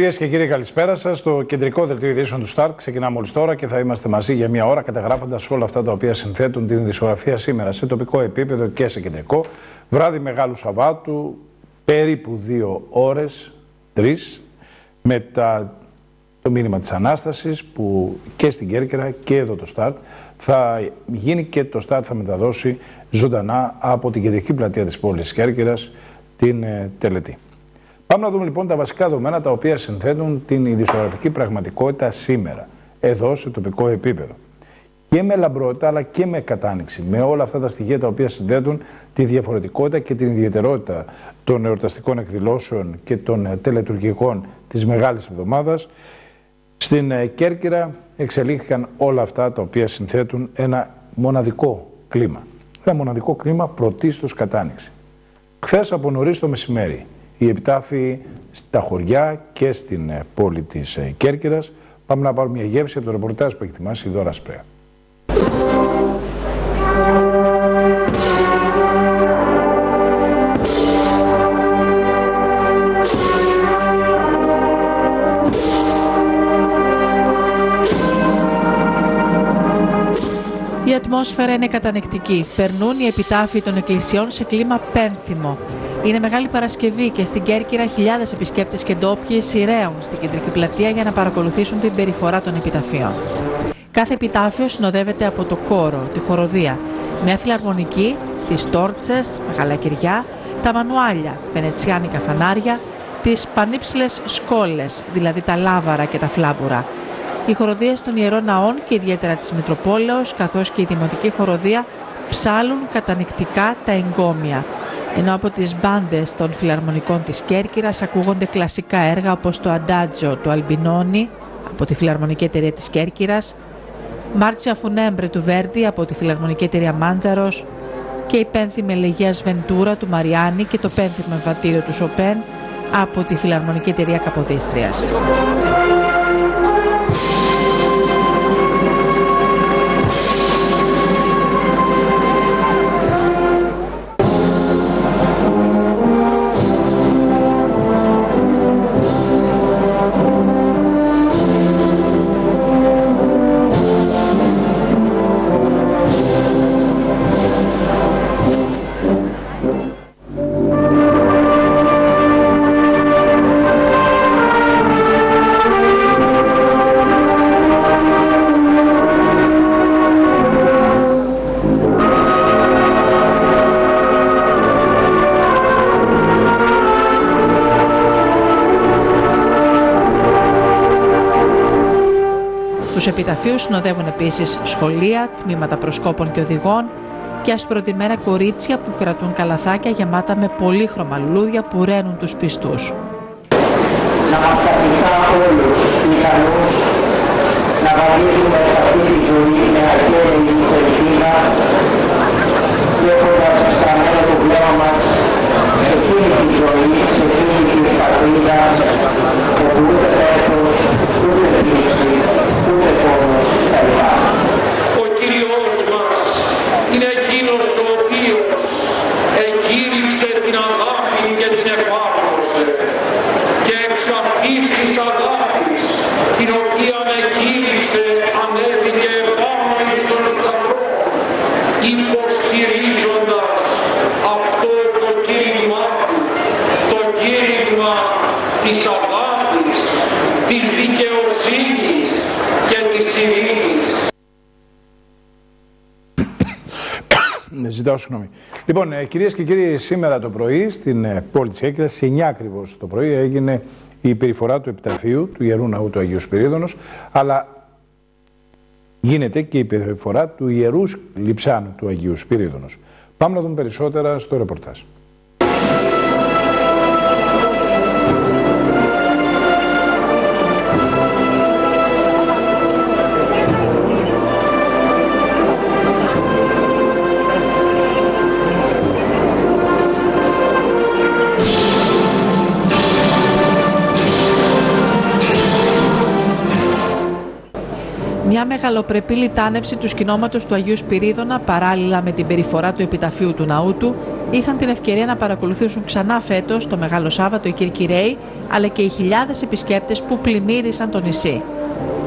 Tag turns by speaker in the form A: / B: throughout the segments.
A: Κυρίες και κύριοι, καλησπέρα σας. Το κεντρικό δελτίο ειδήσεων του ΣΤΑΡΤ ξεκινά μόλις τώρα και θα είμαστε μαζί για μία ώρα καταγράφοντας όλα αυτά τα οποία συνθέτουν την ειδησιογραφία σήμερα σε τοπικό επίπεδο και σε κεντρικό. Βράδυ Μεγάλου Σαββάτου, περίπου δύο ώρες, τρεις, μετά το μήνυμα της Ανάστασης που και στην Κέρκυρα και εδώ το ΣΤΑΡΤ θα γίνει και το ΣΤΑΡΤ θα μεταδώσει ζωντανά από την κεντρική πλατεία της πόλης Κέρκυρας την ε, τελετή. Πάμε να δούμε λοιπόν τα βασικά δεδομένα τα οποία συνθέτουν την ειδησιογραφική πραγματικότητα σήμερα, εδώ σε τοπικό επίπεδο. Και με λαμπρότητα αλλά και με κατάνοιξη. Με όλα αυτά τα στοιχεία τα οποία συνθέτουν τη διαφορετικότητα και την ιδιαιτερότητα των εορταστικών εκδηλώσεων και των τελετουργικών της Μεγάλης Εβδομάδας. Στην ε, Κέρκυρα εξελίχθηκαν όλα αυτά τα οποία συνθέτουν ένα μοναδικό κλίμα. Ένα μοναδικό κλίμα πρωτίστως κατάνοιξη. Χθες από νωρίς το μεσημέρι οι επιτάφοι στα χωριά και στην ε, πόλη της ε, Κέρκυρας. Πάμε να πάρουμε μια γεύση από το ρεπορτάζ που έχει ετοιμάσει η Δώρα Σπρέα.
B: Η ατμόσφαιρα είναι κατανεκτική. Περνούν οι επιτάφοι των εκκλησιών σε κλίμα πένθυμο. Είναι Μεγάλη Παρασκευή και στην Κέρκυρα χιλιάδες επισκέπτες και ντόπιοι σειραίουν στην κεντρική πλατεία για να παρακολουθήσουν την περιφορά των επιταφείων. Κάθε επιτάφιο συνοδεύεται από το κόρο, τη χοροδία, μια φιλαρμονική, τις τόρτσες, μεγάλα κυριά, τα μανουάλια, βενετσιάνικα φανάρια, τις πανύψηλες σκόλες, δηλαδή τα λάβαρα και τα φλάμπουρα. Οι χοροδίες των ιερών ναών και ιδιαίτερα της Μητροπόλεως, καθώς και η δημοτική χοροδία, ψάλουν κατανικτικά τα εγκόμια, ενώ από τις μπάντες των φιλαρμονικών της Κέρκυρας ακούγονται κλασικά έργα όπως το Αντάτζο του Αλμπινόνι από τη Φιλαρμονική Εταιρεία της Κέρκυρας, Μάρτσια Φουνέμπρε του Βέρντι από τη Φιλαρμονική Εταιρεία Μάντζαρος και η πένθυμη Ελεγίας Βεντούρα του Μαριάννη και το πένθυμο εμβατήριο του Σοπέν από τη Φιλαρμονική Εταιρεία Καποδίστριας. Τους επιταφείους συνοδεύουν επίσης σχολεία, τμήματα προσκόπων και οδηγών και ασπροτημένα κορίτσια που κρατούν καλαθάκια γεμάτα με πολύχρωμα λουλούδια που ρένουν τους πιστούς.
C: Να μας καθιστά όλους ικανούς να βαδίζουμε σε αυτή τη ζωή με ακέραιη ελπίδα έχοντας στραμμένο το βλέμμα μας σε εκείνη τη ζωή, σε εκείνη τη πατρίδα όπου ούτε πέφτος, ούτε θλίψη, ούτε πόνος κλπ.
D: Ο Κύριος μας είναι εκείνος ο οποίος εγκήρυξε την αγάπη και την εφάρμοσε και εξ αυτής της αγάπης την οποία εγκήρυξε ανέβηκε πάνω εις τον σταυρό υποστηρίζοντας αυτό το κήρυγμα του, το κήρυγμα της αγάπης, της δικαιοσύνης και της ειρήνης.
A: Ναι, Ζητάω συγγνώμη. Λοιπόν, ε, κυρίες και κύριοι, σήμερα το πρωί στην ε, πόλη της Έκρας, σε 9 ακριβώς το πρωί, έγινε η περιφορά του επιταφείου του Ιερού Ναού του Αγίου Σπυρίδωνος, αλλά γίνεται και η περιφορά του Ιερούς Λιψάνου του Αγίου Σπυρίδωνος. Πάμε να δούμε περισσότερα στο ρεπορτάζ.
B: Μια Μια μεγαλοπρεπή λιτάνευση του σκηνώματος του Αγίου Σπυρίδωνα, παράλληλα με την περιφορά του επιταφείου του ναού του, είχαν την ευκαιρία να παρακολουθήσουν ξανά φέτος το Μεγάλο Σάββατο οι Κυρκυραίοι, αλλά και οι χιλιάδες επισκέπτες που πλημμύρισαν το νησί.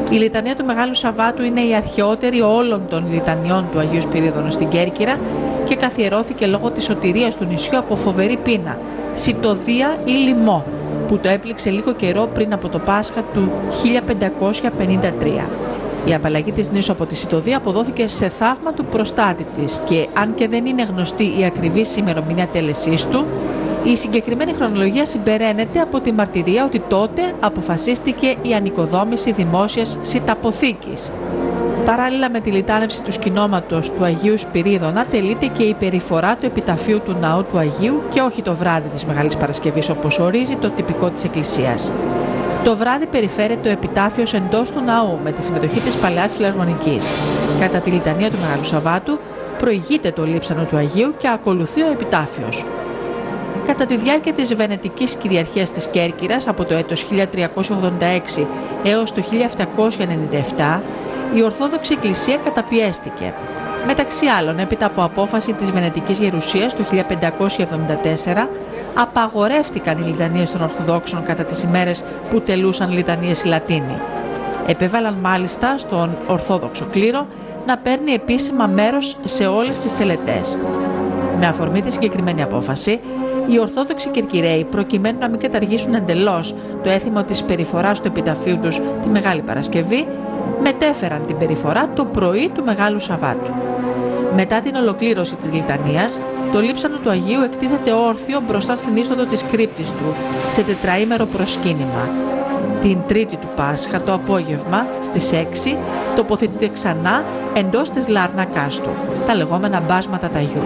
B: Η λιτανία του Μεγάλου Σαββάτου είναι η αρχαιότερη όλων των λιτανιών του Αγίου Σπυρίδωνου στην Κέρκυρα και καθιερώθηκε λόγω της σωτηρίας του νησιού από φοβερή πείνα, σιτοδία ή λοιμό, που το έπληξε λίγο καιρό πριν από το Πάσχα του 1553. Η απαλλαγή της νήσου από τη Σιτοδία αποδόθηκε σε θαύμα του προστάτη της και αν και δεν είναι γνωστή η ακριβής ημερομηνία τέλεσής του, η συγκεκριμένη χρονολογία συμπεραίνεται από τη μαρτυρία ότι τότε αποφασίστηκε η ανοικοδόμηση δημόσιας σιταποθήκης. Παράλληλα με τη λιτάνευση του σκηνώματος του Αγίου Σπυρίδωνα τελείται και η περιφορά του επιταφείου του ναού του Αγίου και όχι το βράδυ της Μεγάλης Παρασκευής όπως ορίζει το τυπικό της Εκκλησίας. Το βράδυ περιφέρεται ο επιτάφιος εντός του ναού με τη συμμετοχή της Παλαιάς Φιλαρμονικής. Κατά τη λιτανία του Μεγάλου Σαββάτου προηγείται το λείψανο του Αγίου και ακολουθεί ο επιτάφιος. Κατά τη διάρκεια της Βενετικής κυριαρχίας της Κέρκυρας από το έτος 1386 έως το 1797, η Ορθόδοξη Εκκλησία καταπιέστηκε. Μεταξύ άλλων, έπειτα από απόφαση της Βενετικής Γερουσίας το 1574, απαγορεύτηκαν οι λιτανίες των Ορθοδόξων κατά τις ημέρες που τελούσαν λιτανίες οι Λατίνοι. Επέβαλαν μάλιστα στον Ορθόδοξο κλήρο να παίρνει επίσημα μέρος σε όλες τις τελετές. Με αφορμή τη συγκεκριμένη απόφαση, οι Ορθόδοξοι Κυρκυραίοι, προκειμένου να μην καταργήσουν εντελώς το έθιμο της περιφοράς του επιταφείου τους τη Μεγάλη Παρασκευή, μετέφεραν την περιφορά το πρωί του Μεγάλου Σαββάτου. Μετά την ολοκλήρωση της λιτανίας, το λείψανο του Αγίου εκτίθεται όρθιο μπροστά στην είσοδο της κρύπτης του, σε τετραήμερο προσκύνημα. Την Τρίτη του Πάσχα το απόγευμα, στις 6, τοποθετείται ξανά εντός της Λάρνακάς του, τα λεγόμενα μπάσματα ταγιού.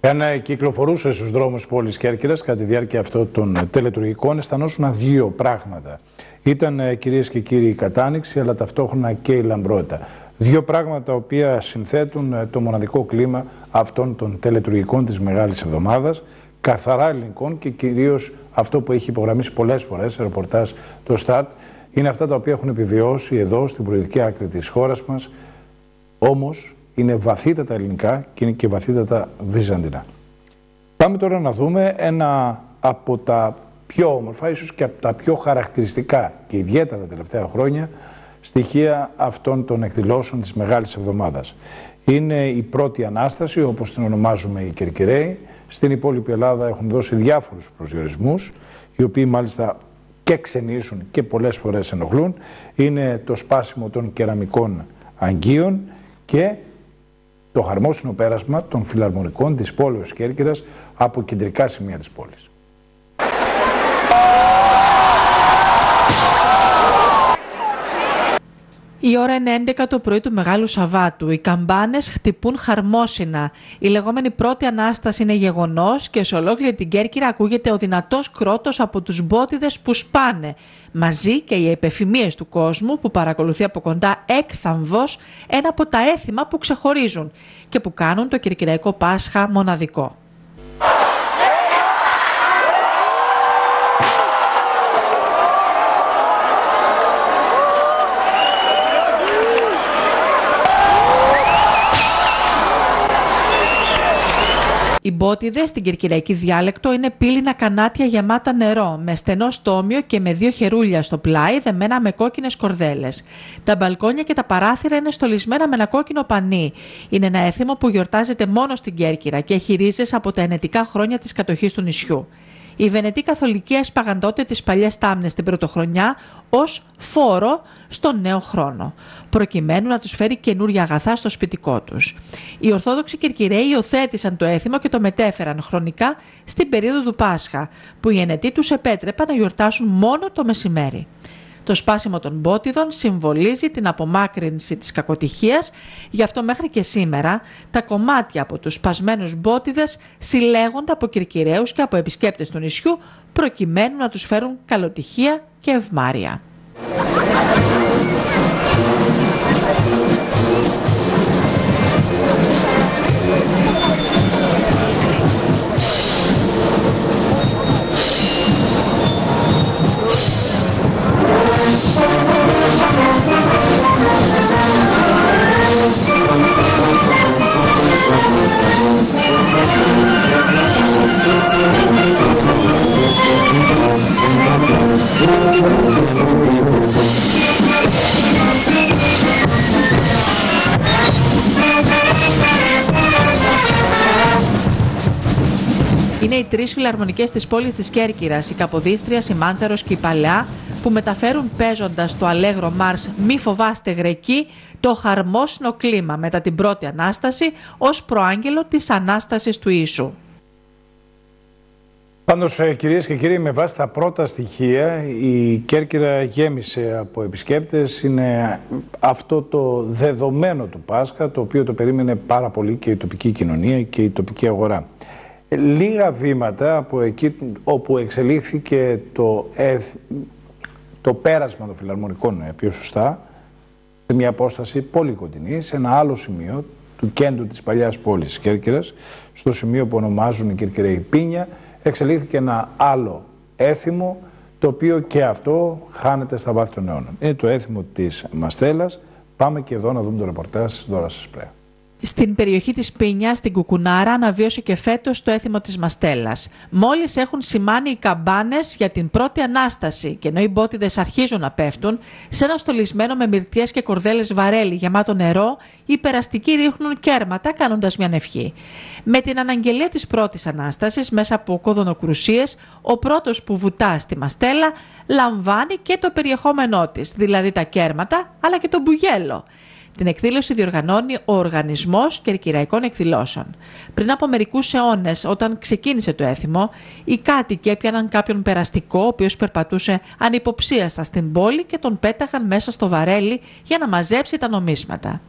A: Εάν κυκλοφορούσε στους δρόμους της πόλης Κέρκυρας κατά τη διάρκεια αυτών των τελετουργικών, αισθανόσουν δύο πράγματα. Ήταν ε, κυρίες και κύριοι η κατάνοιξη, αλλά ταυτόχρονα και η λαμπρότητα. Δύο πράγματα τα οποία συνθέτουν ε, το μοναδικό κλίμα αυτών των τελετουργικών της Μεγάλης Εβδομάδας, καθαρά ελληνικών και κυρίως αυτό που έχει υπογραμμίσει πολλές φορές σε ρεπορτάζ το ΣΤΑΡΤ, είναι αυτά τα οποία έχουν επιβιώσει εδώ στην προεδρική άκρη της χώρας μας, όμως είναι βαθύτατα ελληνικά και είναι και βαθύτατα βυζαντινά. Πάμε τώρα να δούμε ένα από τα πιο όμορφα, ίσως και από τα πιο χαρακτηριστικά και ιδιαίτερα τα τελευταία χρόνια, στοιχεία αυτών των εκδηλώσεων της Μεγάλης Εβδομάδας. Είναι η πρώτη Ανάσταση, όπως την ονομάζουμε οι Κερκυραίοι. Στην υπόλοιπη Ελλάδα έχουν δώσει διάφορους προσδιορισμούς, οι οποίοι μάλιστα και ξενήσουν και πολλές φορές ενοχλούν. Είναι το σπάσιμο των κεραμικών αγγείων και το χαρμόσυνο πέρασμα των φιλαρμονικών της πόλεως Κέρκυρας από κεντρικά σημεία της πόλης.
B: Η ώρα είναι 11 το πρωί του Μεγάλου Σαββάτου. Οι καμπάνες χτυπούν χαρμόσυνα. Η λεγόμενη πρώτη Ανάσταση είναι γεγονός και σε ολόκληρη την Κέρκυρα ακούγεται ο δυνατός κρότος από τους μπότιδες που σπάνε. Μαζί και οι επεφημίες του κόσμου που παρακολουθεί από κοντά έκθαμβος ένα από τα έθιμα που ξεχωρίζουν και που κάνουν το Κυρκυραϊκό Πάσχα μοναδικό. Οι μπότιδες στην κυρκυραϊκή διάλεκτο είναι πύληνα κανάτια γεμάτα νερό, με στενό στόμιο και με δύο χερούλια στο πλάι δεμένα με κόκκινες κορδέλες. Τα μπαλκόνια και τα παράθυρα είναι στολισμένα με ένα κόκκινο πανί. Είναι ένα έθιμο που γιορτάζεται μόνο στην Κέρκυρα και έχει ρίζες από τα ενετικά χρόνια της κατοχής του νησιού. Οι Βενετοί Καθολικοί έσπαγαν τότε τι παλιέ τάμνε την πρωτοχρονιά ως φόρο στον νέο χρόνο, προκειμένου να τους φέρει καινούργια αγαθά στο σπιτικό τους. Οι Ορθόδοξοι Κυρκυραίοι υιοθέτησαν το έθιμο και το μετέφεραν χρονικά στην περίοδο του Πάσχα, που οι ενετοί τους επέτρεπαν να γιορτάσουν μόνο το μεσημέρι. Το σπάσιμο των μπότιδων συμβολίζει την απομάκρυνση της κακοτυχίας, γι' αυτό μέχρι και σήμερα τα κομμάτια από τους σπασμένους μπότιδες συλλέγονται από κυρκυραίους και από επισκέπτες του νησιού προκειμένου να τους φέρουν καλοτυχία και ευμάρεια. Είναι οι τρεις φιλαρμονικές της πόλη της Κέρκυρας, η Καποδίστρια, η Μάντσαρο και η Παλιά που μεταφέρουν παίζοντας το Αλέγρο Μάρς Μη φοβάστε Γρεκή το χαρμόσυνο κλίμα μετά την πρώτη Ανάσταση ως προάγγελο της Ανάστασης του Ιησού.
A: Πάντως ε, κυρίες και κύριοι με βάση τα πρώτα στοιχεία η Κέρκυρα γέμισε από επισκέπτες είναι αυτό το δεδομένο του Πάσχα το οποίο το περίμενε πάρα πολύ και η τοπική κοινωνία και η τοπική αγορά. Ε, λίγα βήματα από εκεί όπου εξελίχθηκε το, το πέρασμα των φιλαρμονικών ε, πιο σωστά σε μια απόσταση πολύ κοντινή, σε ένα άλλο σημείο του κέντρου της παλιάς πόλης της Κέρκυρας, στο σημείο που ονομάζουν οι Κερκυραίοι Πίνια, εξελίχθηκε ένα άλλο έθιμο, το οποίο και αυτό χάνεται στα βάθη των αιώνων. Είναι το έθιμο της Μαστέλας. Πάμε και εδώ να δούμε το ρεπορτάζ της Δώρας Σπρέα.
B: Στην περιοχή της Πίνια, στην Κουκουνάρα, αναβίωσε και φέτος το έθιμο της Μαστέλας. Μόλις έχουν σημάνει οι καμπάνες για την πρώτη Ανάσταση και ενώ οι μπότιδες αρχίζουν να πέφτουν, σε ένα στολισμένο με μυρτιές και κορδέλες βαρέλι γεμάτο νερό, οι περαστικοί ρίχνουν κέρματα κάνοντας μια νευχή. Με την αναγγελία της πρώτης Ανάστασης, μέσα από κόδωνοκρουσίες, ο πρώτος που βουτά στη Μαστέλα λαμβάνει και το περιεχόμενό της, δηλαδή τα κέρματα αλλά και το μπουγέλο. Την εκδήλωση διοργανώνει ο Οργανισμός Κερκυραϊκών Εκδηλώσεων. Πριν από μερικούς αιώνες, όταν ξεκίνησε το έθιμο, οι κάτοικοι έπιαναν κάποιον περαστικό, ο οποίος περπατούσε ανυποψίαστα στην πόλη και τον πέταγαν μέσα στο βαρέλι για να μαζέψει τα νομίσματα.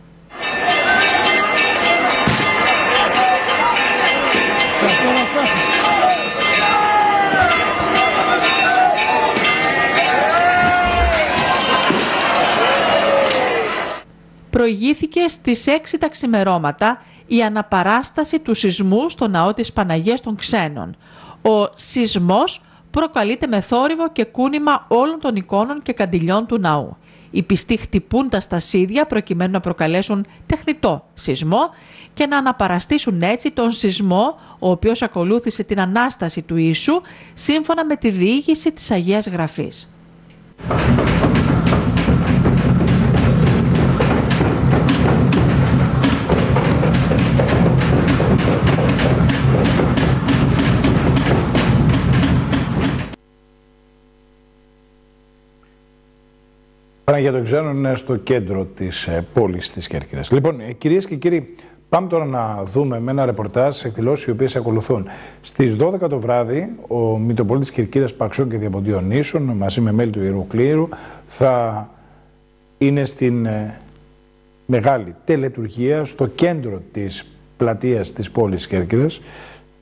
B: Προηγήθηκε στις 6 τα ξημερώματα η αναπαράσταση του σεισμού στο ναό της Παναγίας των Ξένων. Ο σεισμός προκαλείται με θόρυβο και κούνημα όλων των εικόνων και καντιλιών του ναού. Οι πιστοί χτυπούν τα στασίδια προκειμένου να προκαλέσουν τεχνητό σεισμό και να αναπαραστήσουν έτσι τον σεισμό ο οποίος ακολούθησε την Ανάσταση του Ιησού σύμφωνα με τη διήγηση της Αγίας Γραφής.
A: Για τον Ξένο είναι στο κέντρο της ε, πόλης της Κέρκυρας. Λοιπόν, ε, κυρίες και κύριοι, πάμε τώρα να δούμε με ένα ρεπορτάζ εκδηλώσεις οι οποίες ακολουθούν. Στις 12 το βράδυ, ο Μητροπολίτης Κερκύρας Παξών και Διαποντίων Νήσων, μαζί με μέλη του Ιερού Κλήρου, θα είναι στην ε, μεγάλη τελετουργία στο κέντρο της πλατείας της πόλης Κέρκυρας,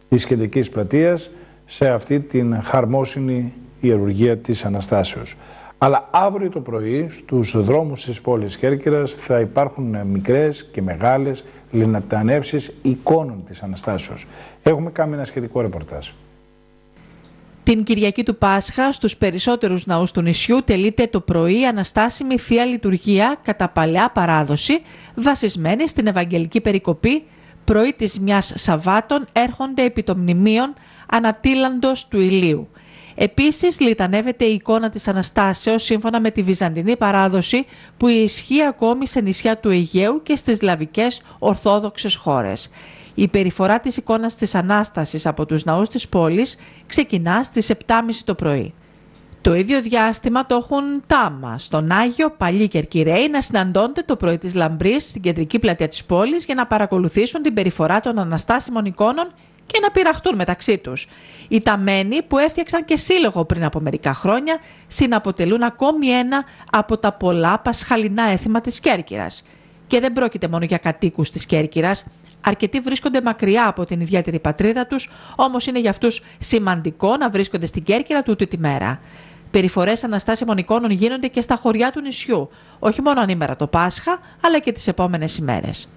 A: της κεντρικής πλατείας, σε αυτή την χαρμόσυνη ιερουργία της Αναστάσεως. Αλλά αύριο το πρωί στους δρόμους της πόλης Κέρκυρας θα υπάρχουν μικρές και μεγάλες λινατανεύσεις εικόνων της Αναστάσεως. Έχουμε κάνει ένα σχετικό ρεπορτάζ.
B: Την Κυριακή του Πάσχα στους περισσότερους ναούς του νησιού τελείται το πρωί αναστάσιμη Θεία Λειτουργία κατά παλαιά παράδοση βασισμένη στην Ευαγγελική Περικοπή πρωί της μιας Σαββάτων έρχονται επί των μνημείων ανατίλαντος του ηλίου. Επίσης λιτανεύεται η εικόνα της Αναστάσεως σύμφωνα με τη βυζαντινή παράδοση που ισχύει ακόμη σε νησιά του Αιγαίου και στις λαβικές ορθόδοξες χώρες. Η περιφορά της εικόνας της Ανάστασης από τους ναούς της πόλης ξεκινά στις 7.30 το πρωί. Το ίδιο διάστημα το έχουν τάμα στον Άγιο Παλί Κερκυραίοι να συναντώνται το πρωί της Λαμπρής στην κεντρική πλατεία της πόλης για να παρακολουθήσουν την περιφορά των αναστάσιμων εικόνων και να πειραχτούν μεταξύ τους. Οι ταμένοι που έφτιαξαν και σύλλογο πριν από μερικά χρόνια συναποτελούν ακόμη ένα από τα πολλά πασχαλινά έθιμα της Κέρκυρας. Και δεν πρόκειται μόνο για κατοίκους της Κέρκυρας, Αρκετοί βρίσκονται μακριά από την ιδιαίτερη πατρίδα τους, όμως είναι για αυτούς σημαντικό να βρίσκονται στην Κέρκυρα τούτη τη μέρα. Περιφορές αναστάσιμων εικόνων γίνονται και στα χωριά του νησιού, όχι μόνο ανήμερα το Πάσχα, αλλά και τις επόμενες ημέρες.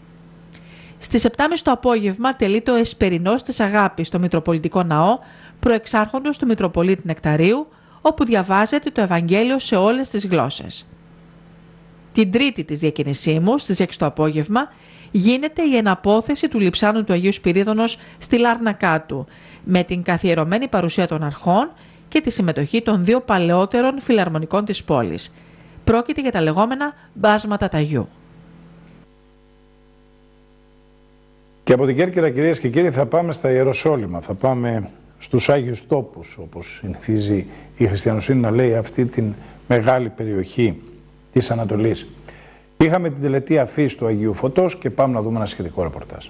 B: Στις 7.30 το απόγευμα τελείται ο Εσπερινός της Αγάπης στο Μητροπολιτικό Ναό, προεξάρχοντο του Μητροπολίτη Νεκταρίου, όπου διαβάζεται το Ευαγγέλιο σε όλες τις γλώσσες. Την τρίτη της διακινησίμους, στις 6 το απόγευμα, γίνεται η εναπόθεση του λιψάνου του Αγίου Σπυρίδωνος στη Λάρνα του, με την καθιερωμένη παρουσία των αρχών και τη συμμετοχή των δύο παλαιότερων φιλαρμονικών της πόλης. Πρόκειται για τα λεγόμενα μπάσματα ταγιού.
A: Και από την Κέρκυρα, κυρίες και κύριοι, θα πάμε στα Ιεροσόλυμα. Θα πάμε στους Άγιους Τόπους, όπως συνηθίζει η χριστιανοσύνη να λέει αυτή την μεγάλη περιοχή της Ανατολής. Είχαμε την τελετή αφής του Αγίου Φωτός και πάμε να δούμε ένα σχετικό ρεπορτάζ.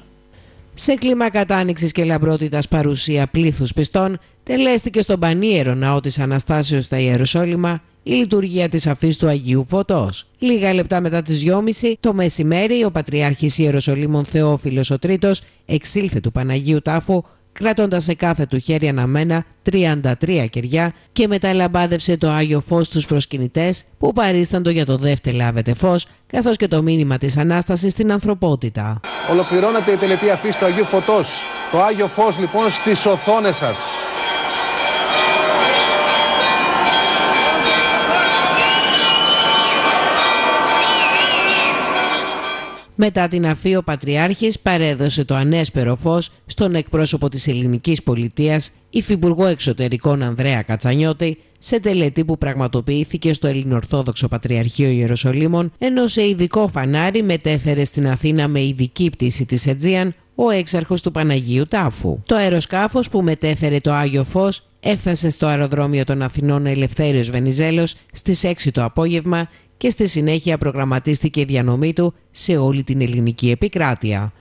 E: Σε κλίμα κατάνοιξης και λαμπρότητας παρουσία πλήθους πιστών, τελέστηκε στον πανίερο ναό της Αναστάσεως στα Ιεροσόλυμα η λειτουργία της αφής του Αγίου Φωτός. Λίγα λεπτά μετά τις 2.30 το μεσημέρι ο Πατριάρχης Ιεροσολύμων Θεόφιλος ο Τρίτος εξήλθε του Παναγίου Τάφου κρατώντας σε κάθε του χέρι αναμένα 33 κεριά και μεταλαμπάδευσε το Άγιο Φως στους προσκυνητές που παρίσταντο για το δεύτερο λάβετε φως καθώς και το μήνυμα της Ανάστασης στην ανθρωπότητα.
F: Ολοκληρώνεται η τελετή αφής του Αγίου Φωτός. Το Άγιο Φως λοιπόν στις οθόνες σας.
E: Μετά την αφή ο Πατριάρχης παρέδωσε το ανέσπερο φως στον εκπρόσωπο της ελληνικής πολιτείας, υφυπουργό εξωτερικών Ανδρέα Κατσανιώτη, σε τελετή που πραγματοποιήθηκε στο Ελληνορθόδοξο Πατριαρχείο Ιεροσολύμων, ενώ σε ειδικό φανάρι μετέφερε στην Αθήνα με ειδική πτήση της Αιτζίαν ο έξαρχος του Παναγίου Τάφου. Το αεροσκάφος που μετέφερε το Άγιο Φως έφτασε στο αεροδρόμιο των Αθηνών Ελευθέριος Βενιζέλος στις 6 το απόγευμα και στη συνέχεια προγραμματίστηκε η διανομή του σε όλη την ελληνική επικράτεια.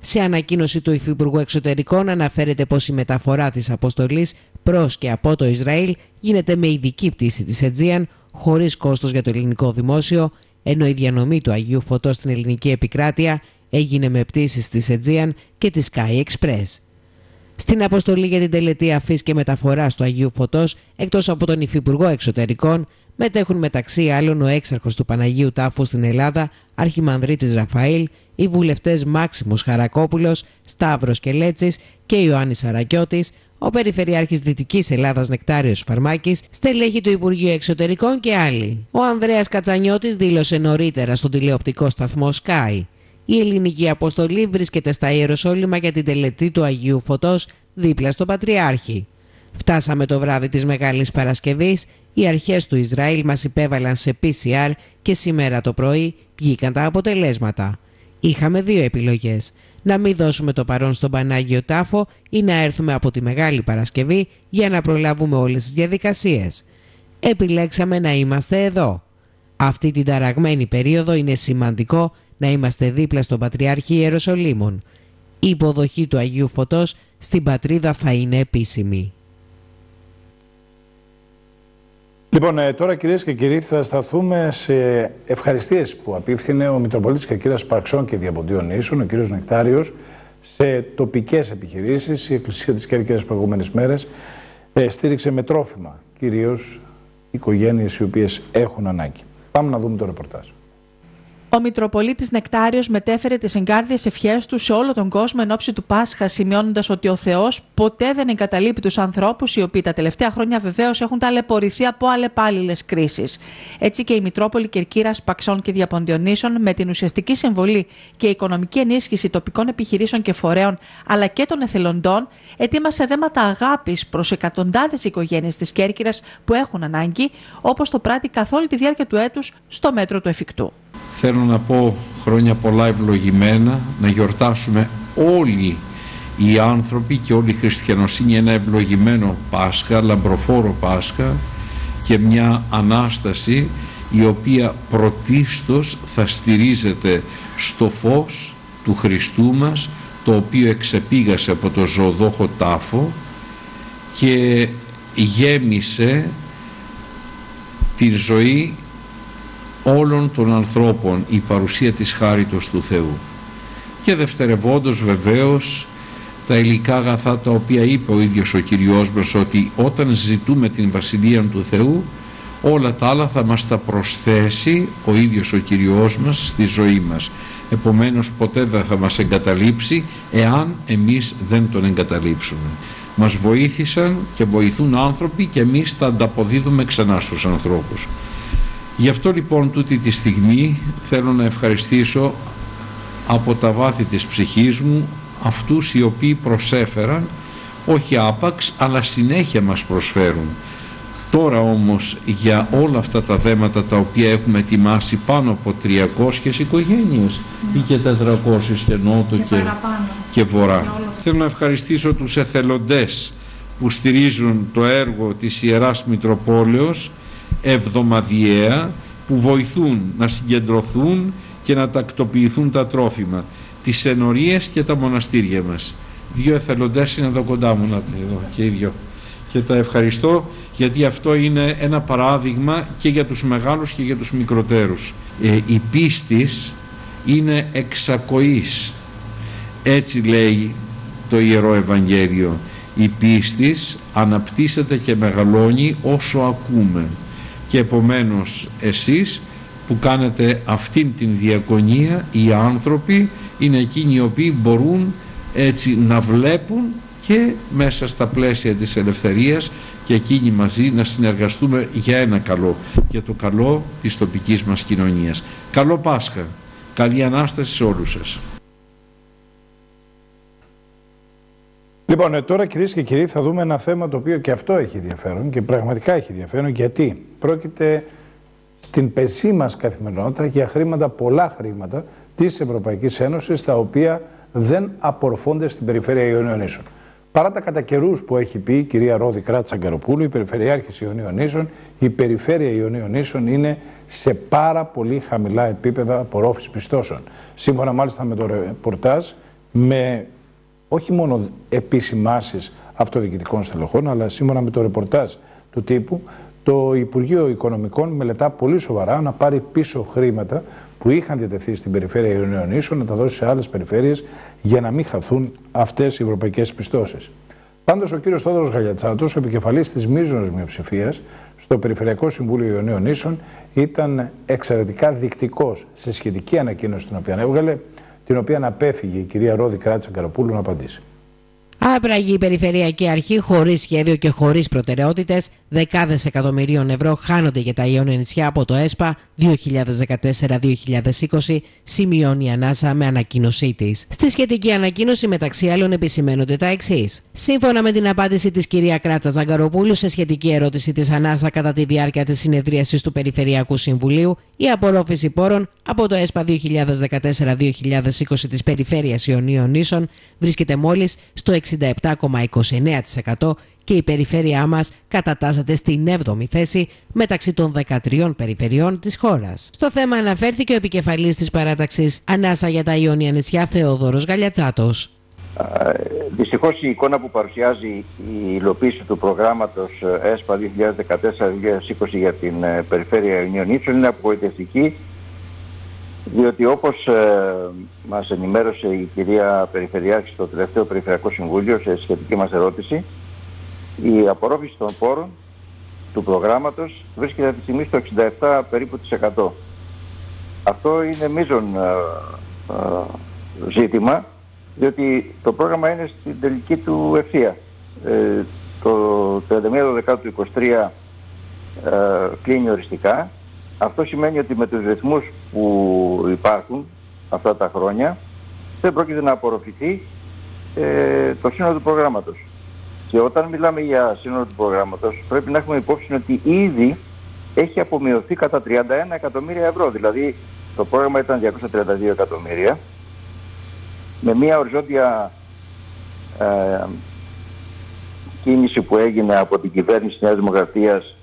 E: Σε ανακοίνωση του Υφυπουργού Εξωτερικών αναφέρεται πως η μεταφορά της αποστολής προς και από το Ισραήλ γίνεται με ειδική πτήση της Αιτζίαν χωρίς κόστος για το ελληνικό δημόσιο, ενώ η διανομή του Αγίου Φωτός στην ελληνική επικράτεια έγινε με πτήσεις της Αιτζίαν και της Sky Express. Στην αποστολή για την τελετή αφής και μεταφορά του Αγίου Φωτός, εκτός από τον Υφυπουργό Εξωτερικών, μετέχουν μεταξύ άλλων ο έξαρχος του Παναγίου Τάφου στην Ελλάδα, Αρχιμανδρίτης Ραφαήλ, οι βουλευτές Μάξιμος Χαρακόπουλος, Σταύρος Κελέτσης και Ιωάννης Αρακιώτης, ο Περιφερειάρχης Δυτικής Ελλάδας Νεκτάριος Φαρμάκης, στελέχη του Υπουργείου Εξωτερικών και άλλοι. Ο Ανδρέας Κατσανιώτης δήλωσε νωρίτερα στον τηλεοπτικό σταθμό Sky. Η ελληνική αποστολή βρίσκεται στα Ιεροσόλυμα για την τελετή του Αγίου Φωτός δίπλα στον Πατριάρχη. Φτάσαμε το βράδυ της Μεγάλης Παρασκευής, οι αρχές του Ισραήλ μας υπέβαλαν σε PCR και σήμερα το πρωί βγήκαν τα αποτελέσματα. Είχαμε δύο επιλογές. Να μην δώσουμε το παρόν στον Πανάγιο Τάφο ή να έρθουμε από τη Μεγάλη Παρασκευή για να προλάβουμε όλες τις διαδικασίες. Επιλέξαμε να είμαστε εδώ. Αυτή την ταραγμένη περίοδο είναι σημαντικό να είμαστε δίπλα στον Πατριάρχη Ιεροσολύμων. Η υποδοχή του Αγίου Φωτός στην πατρίδα θα είναι επίσημη.
A: Λοιπόν, ε, τώρα κυρίες και κύριοι θα σταθούμε σε ευχαριστίες που απίφθινε ο Μητροπολίτης και κύριας Παρξών και Διαποντίων Ίσων, ο κύριος Νεκτάριος, σε τοπικές επιχειρήσεις. Η Εκκλησία της Κέρκυρας προηγούμενες μέρες ε, στήριξε με τρόφιμα, κυρίως οικογένειες οι οποίες έχουν ανάγκη. Πάμε να δούμε το ρεπορτάζ.
B: Ο Μητροπολίτης Νεκτάριος μετέφερε τις εγκάρδιες ευχές του σε όλο τον κόσμο εν ώψη του Πάσχα, σημειώνοντας ότι ο Θεός ποτέ δεν εγκαταλείπει τους ανθρώπους, οι οποίοι τα τελευταία χρόνια βεβαίως έχουν ταλαιπωρηθεί από αλλεπάλληλες κρίσεις. Έτσι και η Μητρόπολη Κερκύρας Παξών και Διαποντιονίσων, με την ουσιαστική συμβολή και οικονομική ενίσχυση τοπικών επιχειρήσεων και φορέων, αλλά και των εθελοντών, ετοίμασε δέματα αγάπης προς εκατοντάδες οικογένειες της Κέρκυρας που έχουν ανάγκη, όπως το πράττει καθ' όλη τη διάρκεια του έτους στο μέτρο του εφικτού.
G: Θέλω να πω χρόνια πολλά ευλογημένα, να γιορτάσουμε όλοι οι άνθρωποι και όλη η χριστιανοσύνη ένα ευλογημένο Πάσχα, λαμπροφόρο Πάσχα και μια Ανάσταση η οποία πρωτίστως θα στηρίζεται στο φως του Χριστού μας το οποίο εξεπήγασε από το ζωοδόχο τάφο και γέμισε την ζωή όλων των ανθρώπων η παρουσία της χάριτος του Θεού. Και δευτερευόντως βεβαίως τα υλικά αγαθά τα οποία είπε ο ίδιος ο Κυριός μας ότι όταν ζητούμε την Βασιλεία του Θεού όλα τα άλλα θα μας τα προσθέσει ο ίδιος ο Κυριός μας στη ζωή μας. Επομένως ποτέ δεν θα μας εγκαταλείψει εάν εμείς δεν τον εγκαταλείψουμε. Μας βοήθησαν και βοηθούν άνθρωποι και εμείς θα ανταποδίδουμε ξανά στους ανθρώπους. Γι' αυτό λοιπόν τούτη τη στιγμή θέλω να ευχαριστήσω από τα βάθη της ψυχής μου αυτούς οι οποίοι προσέφεραν όχι άπαξ αλλά συνέχεια μας προσφέρουν. Τώρα όμως για όλα αυτά τα θέματα τα οποία έχουμε ετοιμάσει πάνω από 300 οικογένειες ή και 400 και νότο και, και, και βορρά. Θέλω να ευχαριστήσω τους εθελοντές που στηρίζουν το έργο της Ιεράς Μητροπόλεως εβδομαδιαία που βοηθούν να συγκεντρωθούν και να τακτοποιηθούν τα τρόφιμα, τις ενορίες και τα μοναστήρια μας. Δύο εθελοντές είναι εδώ κοντά μου, να εδώ και οι δυο. Και τα ευχαριστώ γιατί αυτό είναι ένα παράδειγμα και για τους μεγάλους και για τους μικροτέρους. Ε, η πίστης είναι εξακοής. Έτσι λέει το Ιερό Ευαγγέλιο. Η πίστης αναπτύσσεται και μεγαλώνει όσο ακούμε. Και επομένως εσείς που κάνετε αυτήν την διακονία οι άνθρωποι είναι εκείνοι οι οποίοι μπορούν έτσι να βλέπουν και μέσα στα πλαίσια της ελευθερίας και εκείνοι μαζί να συνεργαστούμε για ένα καλό, για το καλό της τοπικής μας κοινωνίας. Καλό Πάσχα, καλή Ανάσταση σε όλους σας.
A: Λοιπόν, ε, τώρα κυρίες και κύριοι, θα δούμε ένα θέμα το οποίο και αυτό έχει ενδιαφέρον και πραγματικά έχει ενδιαφέρον γιατί πρόκειται στην πεσή μας καθημερινότητα για χρήματα, πολλά χρήματα της Ευρωπαϊκής Ένωσης, τα οποία δεν απορροφώνται στην περιφέρεια Ιωνίων Ίσων. Παρά τα κατά καιρούς που έχει πει η κυρία Ρόδη Κράτσα Γκαροπούλου, η Περιφερειάρχης Ιωνίων Ίσων, η περιφέρεια Ιωνίων Ίσων είναι σε πάρα πολύ χαμηλά επίπεδα απορρόφησης πιστώσεων. Σύμφωνα μάλιστα με το ρεπορτάζ, με όχι μόνο επισημάσεις αυτοδιοικητικών στελεχών, αλλά σύμφωνα με το ρεπορτάζ του τύπου, το Υπουργείο Οικονομικών μελετά πολύ σοβαρά να πάρει πίσω χρήματα που είχαν διατεθεί στην περιφέρεια Ιωνίων Ίσων να τα δώσει σε άλλες περιφέρειες για να μην χαθούν αυτές οι ευρωπαϊκές πιστώσεις. Πάντως, ο κύριος Θόδωρος Γαλιατσάτος, επικεφαλής της μείζωνο μειοψηφίας στο Περιφερειακό Συμβούλιο Ιωνίων Ίσων, ήταν εξαιρετικά δεικτικός σε σχετική ανακοίνωση την οποία έβγαλε, την οποία απέφυγε η κυρία Ρόδη Κράτσα Καραπούλου να απαντήσει.
E: Άπραγη η Περιφερειακή Αρχή χωρίς σχέδιο και χωρίς προτεραιότητες, δεκάδες εκατομμυρίων ευρώ χάνονται για τα Ιόνια νησιά από το ΕΣΠΑ 2014-2020, σημειώνει η Ανάσα με ανακοίνωσή της. Στη σχετική ανακοίνωση, μεταξύ άλλων, επισημαίνονται τα εξής. Σύμφωνα με την απάντηση της κυρία Κράτσα Ζαγκαροπούλου σε σχετική ερώτηση της Ανάσα κατά τη διάρκεια της συνεδρίασης του Περιφερειακού Συμβουλίου, η απορρόφηση πόρων από το ΕΣΠΑ 2014-2020 της Περιφέρειας Ιωνίων Νήσων βρίσκεται μόλις στο 67,29% και η περιφέρειά μας κατατάσσεται στην 7η θέση μεταξύ των 13 περιφερειών της χώρας. Στο θέμα αναφέρθηκε ο επικεφαλής της παράταξης Ανάσα για τα Ιωνία νησιά Θεόδωρος Γαλιατσάτος.
H: Δυστυχώς η εικόνα που παρουσιάζει η υλοποίηση του προγράμματος ΕΣΠΑ 2014-2020 για την ε, περιφέρεια Ιωνίων είναι απογοητευτική διότι όπως ε, μας ενημέρωσε η κυρία Περιφερειάρχης στο τελευταίο Περιφερειακό Συμβούλιο σε σχετική μας ερώτηση, η απορρόφηση των πόρων του προγράμματος βρίσκεται αυτή τη στιγμή στο 67 περίπου της 100. Αυτό είναι μείζον ε, ε, ζήτημα, διότι το πρόγραμμα είναι στην τελική του ευθεία. Ε, το 31 του 23 ε, κλείνει οριστικά αυτό σημαίνει ότι με τους ρυθμούς που υπάρχουν αυτά τα χρόνια δεν πρόκειται να απορροφηθεί ε, το σύνολο του προγράμματος. Και όταν μιλάμε για σύνολο του προγράμματος πρέπει να έχουμε υπόψη ότι ήδη έχει απομειωθεί κατά 31 εκατομμύρια ευρώ. Δηλαδή το πρόγραμμα ήταν 232 εκατομμύρια με μια οριζόντια ε, κίνηση που έγινε από την κυβέρνηση της Νέας Δημοκρατίας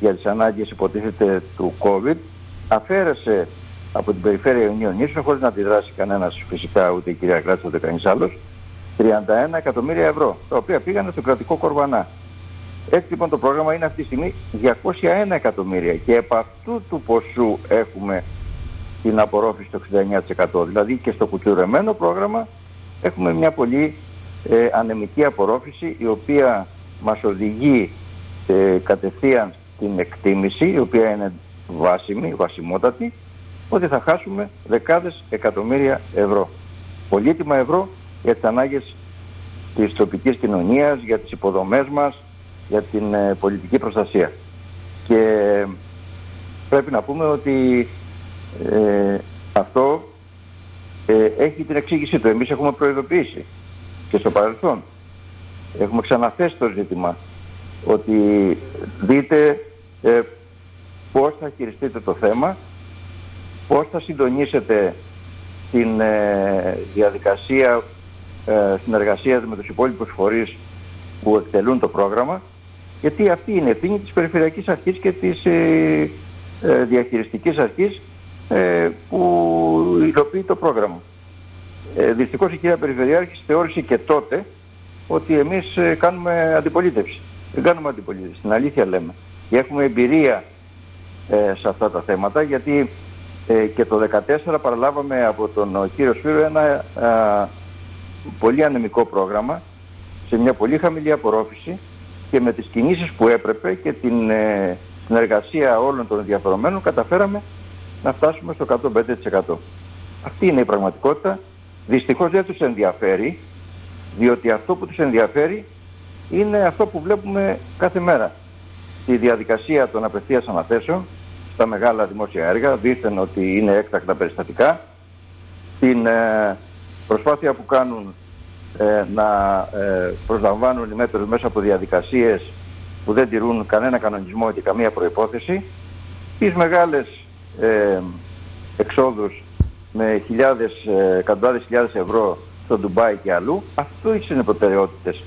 H: για τις ανάγκες υποτίθεται του COVID αφαίρεσε από την περιφέρεια Ιωνίων Νήσων χωρίς να αντιδράσει κανένας φυσικά ούτε η κυρία Κράτσα ούτε κανείς άλλος 31 εκατομμύρια ευρώ τα οποία πήγαν στο κρατικό κορβανά. Έτσι λοιπόν το πρόγραμμα είναι αυτή τη στιγμή 201 εκατομμύρια και επ' αυτού του ποσού έχουμε την απορρόφηση στο 69%. Δηλαδή και στο κουτουρεμένο πρόγραμμα έχουμε μια πολύ ε, ανεμική απορρόφηση η οποία μας οδηγεί ε, κατευθείαν την εκτίμηση, η οποία είναι βάσιμη, βασιμότατη, ότι θα χάσουμε δεκάδες εκατομμύρια ευρώ. Πολύτιμα ευρώ για τις ανάγκες της τοπικής κοινωνίας, για τις υποδομές μας, για την ε, πολιτική προστασία. Και πρέπει να πούμε ότι ε, αυτό ε, έχει την εξήγησή του. Εμείς έχουμε προειδοποιήσει και στο παρελθόν. Έχουμε ξαναθέσει το ζήτημα ότι δείτε ε, πώς θα χειριστείτε το θέμα, πώς θα συντονίσετε την ε, διαδικασία ε, συνεργασίας με τους υπόλοιπους φορείς που εκτελούν το πρόγραμμα, γιατί αυτή είναι ευθύνη της Περιφερειακής Αρχής και της ε, ε, Διαχειριστικής Αρχής ε, που υλοποιεί το πρόγραμμα. Ε, δυστυχώς η κυρία Περιφερειάρχης θεώρησε και τότε ότι εμείς ε, κάνουμε αντιπολίτευση. Δεν κάνουμε αντιπολίτευση, την αλήθεια λέμε. Και έχουμε εμπειρία ε, σε αυτά τα θέματα γιατί ε, και το 2014 παραλάβαμε από τον κύριο Σφύρο ένα πολύ ανεμικό πρόγραμμα σε μια πολύ χαμηλή απορρόφηση και με τις κινήσεις που έπρεπε και την ε, συνεργασία όλων των ενδιαφερομένων καταφέραμε να φτάσουμε στο 105%. Αυτή είναι η πραγματικότητα. Δυστυχώς δεν τους ενδιαφέρει, διότι αυτό που τους ενδιαφέρει είναι αυτό που βλέπουμε κάθε μέρα. Τη διαδικασία των απευθείας αναθέσεων στα μεγάλα δημόσια έργα, δείχνουν ότι είναι έκτακτα περιστατικά. Την ε, προσπάθεια που κάνουν ε, να ε, προσλαμβάνουν οι μέτρους μέσα από διαδικασίες που δεν τηρούν κανένα κανονισμό και καμία προϋπόθεση. Τις μεγάλες ε, εξόδους με χιλιάδες, ε, εκατοντάδες χιλιάδες ευρώ στο Ντουμπάι και αλλού. Αυτό είναι προτεραιότητες.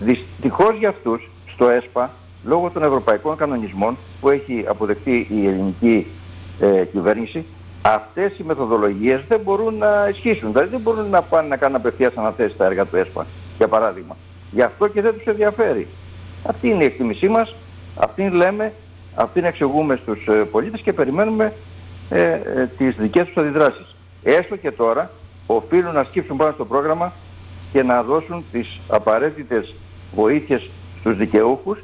H: Δυστυχώς για αυτούς στο ΕΣΠΑ λόγω των ευρωπαϊκών κανονισμών που έχει αποδεχτεί η ελληνική ε, κυβέρνηση, αυτές οι μεθοδολογίες δεν μπορούν να ισχύσουν. Δηλαδή δεν μπορούν να πάνε να κάνουν απευθείας αναθέσεις στα έργα του ΕΣΠΑ, για παράδειγμα. Γι' αυτό και δεν τους ενδιαφέρει. Αυτή είναι η εκτίμησή μας, αυτή λέμε, αυτή εξηγούμε στους ε, πολίτες και περιμένουμε ε, ε, τις δικές τους αντιδράσεις. Έστω και τώρα οφείλουν να σκύψουν πάνω στο πρόγραμμα και να δώσουν τις απαραίτητες βοήθειες στους δικαιούχους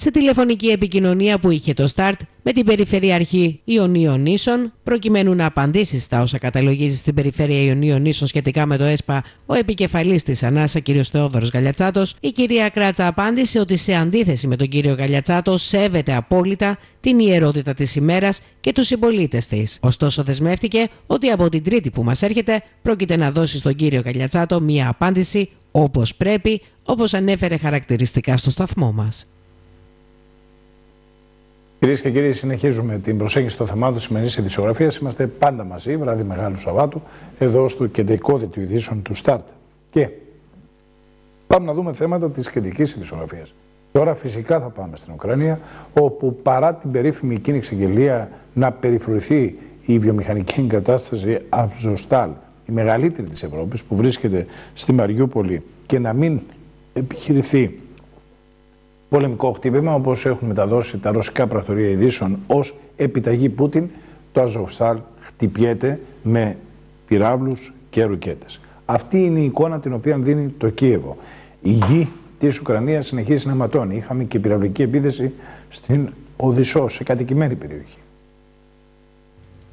E: σε τηλεφωνική επικοινωνία που είχε το Start με την Περιφερειαρχή Ιωνίων Νήσων, προκειμένου να απαντήσει στα όσα καταλογίζεις στην Περιφέρεια Ιωνίων Νήσων σχετικά με το ΕΣΠΑ ο επικεφαλής της Ανάσα, κ. Θεόδωρος Γαλιατσάτος, η κυρία Κράτσα απάντησε ότι σε αντίθεση με τον κύριο Γαλιατσάτο σέβεται απόλυτα την ιερότητα της ημέρας και τους συμπολίτες της. Ωστόσο, δεσμεύτηκε ότι από την Τρίτη που μας έρχεται πρόκειται να δώσει στον κύριο Γαλιατσάτο μία απάντηση όπως πρέπει, όπως ανέφερε χαρακτηριστικά στο σταθμό μας.
A: Κυρίες και κύριοι, συνεχίζουμε την προσέγγιση των θεμάτων τη σημερινής ειδησιογραφίας. Είμαστε πάντα μαζί, βράδυ Μεγάλου Σαββάτου, εδώ στο κεντρικό δελτίο ειδήσεων του ΣΤΑΡΤ. Και πάμε να δούμε θέματα της κεντρικής ειδησιογραφίας. Τώρα φυσικά θα πάμε στην Ουκρανία, όπου παρά την περίφημη εκείνη εξαγγελία να περιφρουρηθεί η βιομηχανική εγκατάσταση Αυζοστάλ, η μεγαλύτερη της Ευρώπης που βρίσκεται στη Μαριούπολη και να μην επιχειρηθεί πολεμικό χτύπημα, όπως έχουν μεταδώσει τα ρωσικά πρακτορία ειδήσεων ως επιταγή Πούτιν, το Αζοφστάλ χτυπιέται με πυράβλους και ρουκέτες. Αυτή είναι η εικόνα την οποία δίνει το Κίεβο. Η γη της Ουκρανίας συνεχίζει να ματώνει. Είχαμε και πυραυλική επίθεση στην Οδυσσό, σε κατοικημένη περιοχή.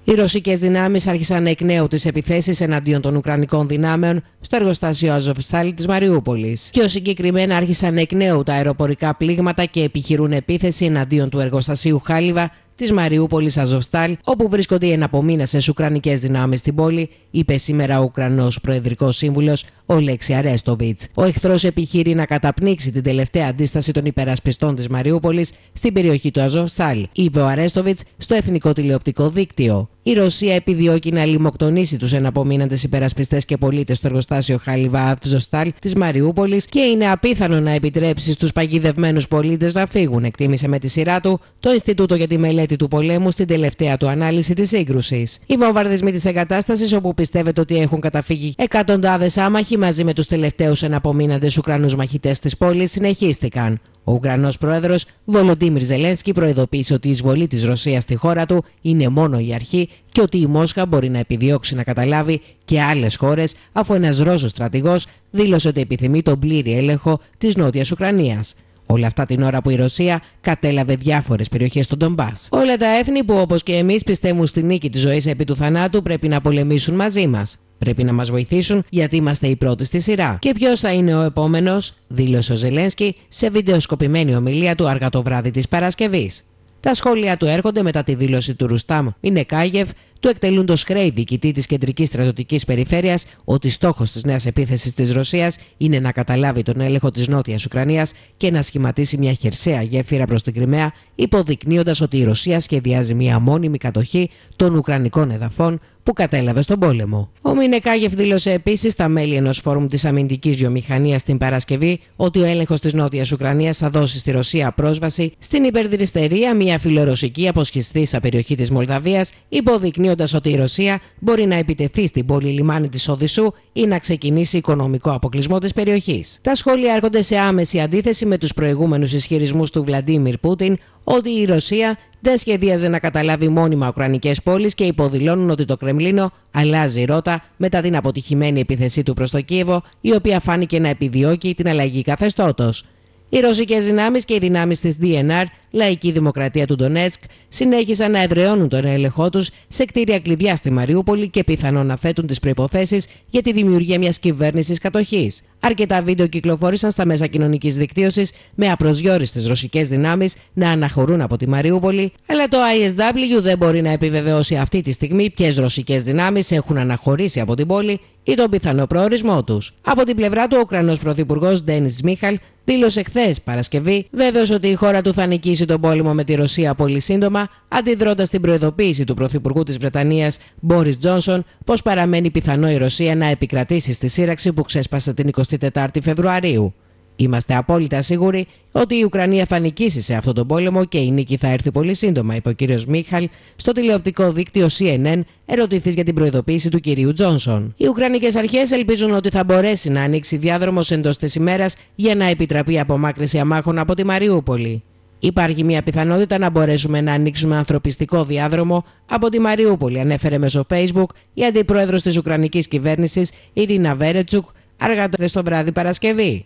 E: Οι ρωσικές δυνάμεις άρχισαν εκ νέου τις επιθέσεις εναντίον των Ουκρανικών δυνάμεων στο εργοστάσιο Αζοφστάλη της Μαριούπολης. Πιο συγκεκριμένα άρχισαν εκ νέου τα αεροπορικά πλήγματα και επιχειρούν επίθεση εναντίον του εργοστασίου Χάλιβα της Μαριούπολης Αζοφστάλ, όπου βρίσκονται οι εναπομείνασε Ουκρανικές δυνάμεις στην πόλη, είπε σήμερα ο Ουκρανός Προεδρικός Σύμβουλος ο Λέξη Αρέστοβιτς. Ο εχθρός επιχείρει να καταπνίξει την τελευταία αντίσταση των υπερασπιστών της Μαριούπολης στην περιοχή του Αζοφστάλ, είπε ο Αρέστοβιτς στο Εθνικό Τηλεοπτικό Δίκτυο. Η Ρωσία επιδιώκει να λιμοκτονήσει τους εναπομείναντες υπερασπιστές και πολίτες στο εργοστάσιο Χάλιβα Αζοφστάλ της Μαριούπολης και είναι απίθανο να επιτρέψει στους παγιδευμένους πολίτες να φύγουν, εκτίμησε με τη σειρά του το Ινστιτούτο για τη Μελέτη του Πολέμου στην τελευταία του ανάλυση της σύγκρουσης. Οι βομβαρδισμοί της εγκατάστασης, όπου πιστεύετε ότι έχουν καταφύγει εκατοντάδες άμαχοι μαζί με τους τελευταίους εναπομείναντες Ουκρανούς μαχητές της πόλης, συνεχίστηκαν. Ο Ουκρανός πρόεδρος Βολοντίμιρ Ζελένσκι προειδοποίησε ότι η εισβολή της Ρωσίας στη χώρα του είναι μόνο η αρχή και ότι η Μόσχα μπορεί να επιδιώξει να καταλάβει και άλλες χώρες, αφού ένας Ρώσος στρατηγός δήλωσε ότι επιθυμεί τον πλήρη έλεγχο της Νότιας Ουκρανίας. Όλα αυτά την ώρα που η Ρωσία κατέλαβε διάφορες περιοχές στον Ντομπά. Όλα τα έθνη που όπως και εμείς πιστεύουν στη νίκη της ζωής επί του θανάτου πρέπει να πολεμήσουν μαζί μας. Πρέπει να μας βοηθήσουν γιατί είμαστε οι πρώτοι στη σειρά. Και ποιος θα είναι ο επόμενος, δήλωσε ο Ζελένσκι σε βιντεοσκοπημένη ομιλία του αργά το βράδυ της Παρασκευής. Τα σχόλια του έρχονται μετά τη δήλωση του Ρουστάμ Ινεκάγεφ, του εκτελούντο χρέη διοικητή της κεντρικής στρατιωτικής περιφέρειας ότι στόχος της νέας επίθεσης της Ρωσίας είναι να καταλάβει τον έλεγχο της Νότιας Ουκρανίας και να σχηματίσει μια χερσαία γέφυρα προς την Κρυμαία, υποδεικνύοντας ότι η Ρωσία σχεδιάζει μια μόνιμη κατοχή των Ουκρανικών εδαφών που κατέλαβε στον πόλεμο. Ο Μινεκάγεφ δήλωσε επίσης στα μέλη ενός φόρουμ της αμυντικής βιομηχανίας την Παρασκευή ότι ο έλεγχος της Νότιας Ουκρανίας θα δώσει στη Ρωσία πρόσβαση στην υπερδριστερία, μια φιλορωσική αποσχιστήσα περιοχή της Μολδαβίας, υποδεικνύοντας ότι η Ρωσία μπορεί να επιτεθεί στην πόλη λιμάνι της Οδυσσού ή να ξεκινήσει οικονομικό αποκλεισμό της περιοχής. Τα σχόλια έρχονται σε άμεση αντίθεση με τους προηγούμενους ισχυρισμούς του Βλαντίμιρ Πούτιν ότι η Ρωσία δεν σχεδίαζε να καταλάβει μόνιμα ουκρανικές πόλεις και υποδηλώνουν ότι το Κρεμλίνο αλλάζει ρότα μετά την αποτυχημένη επίθεσή του προς το Κίεβο, η οποία φάνηκε να επιδιώκει την αλλαγή καθεστώτος. Οι ρωσικές δυνάμεις και οι δυνάμεις της DNR, Λαϊκή Δημοκρατία του Ντονέτσκ, συνέχισαν να εδραιώνουν τον έλεγχό τους σε κτίρια κλειδιά στη Μαριούπολη και πιθανόν να θέτουν τις προποθέσει για τη δημιουργία μιας κυβέρνησης κατοχής. Αρκετά βίντεο κυκλοφόρησαν στα μέσα κοινωνικής δικτύωσης με απροσδιόριστες ρωσικές δυνάμεις να αναχωρούν από τη Μαριούπολη, αλλά το ISW δεν μπορεί να επιβεβαιώσει αυτή τη στιγμή ποιες ρωσικές δυνάμεις έχουν αναχωρήσει από την πόλη ή τον πιθανό προορισμό τους. Από την πλευρά του, ο Ουκρανός Πρωθυπουργός Ντένι Μίχαλ δήλωσε χθες Παρασκευή, βέβαιος ότι η χώρα του θα νικήσει τον πόλεμο με τη Ρωσία πολύ σύντομα, αντιδρώντας την προειδοποίηση του Πρωθυπουργού της Βρετανίας Μπόρις Τζόνσον πως παραμένει πιθανό η Ρωσία να επικρατήσει στη σύραξη που ξέσπασε την 24η Φεβρουαρίου. Είμαστε απόλυτα σίγουροι ότι η Ουκρανία θα νικήσει σε αυτόν τον πόλεμο και η νίκη θα έρθει πολύ σύντομα, είπε ο κύριος Μίχαλ στο τηλεοπτικό δίκτυο CNN, ερωτηθή για την προειδοποίηση του κυρίου Τζόνσον. Οι Ουκρανικές αρχές ελπίζουν ότι θα μπορέσει να ανοίξει διάδρομος εντός της ημέρας για να επιτραπεί η απομάκρυση αμάχων από τη Μαριούπολη. Υπάρχει μια πιθανότητα να μπορέσουμε να ανοίξουμε ανθρωπιστικό διάδρομο από τη Μαριούπολη, ανέφερε μέσω Facebook η αντιπρόεδρος της Ουκρανικής κυβέρνησης Ειρήνα Βέρετσουκ αργά το βράδυ Παρασκευή.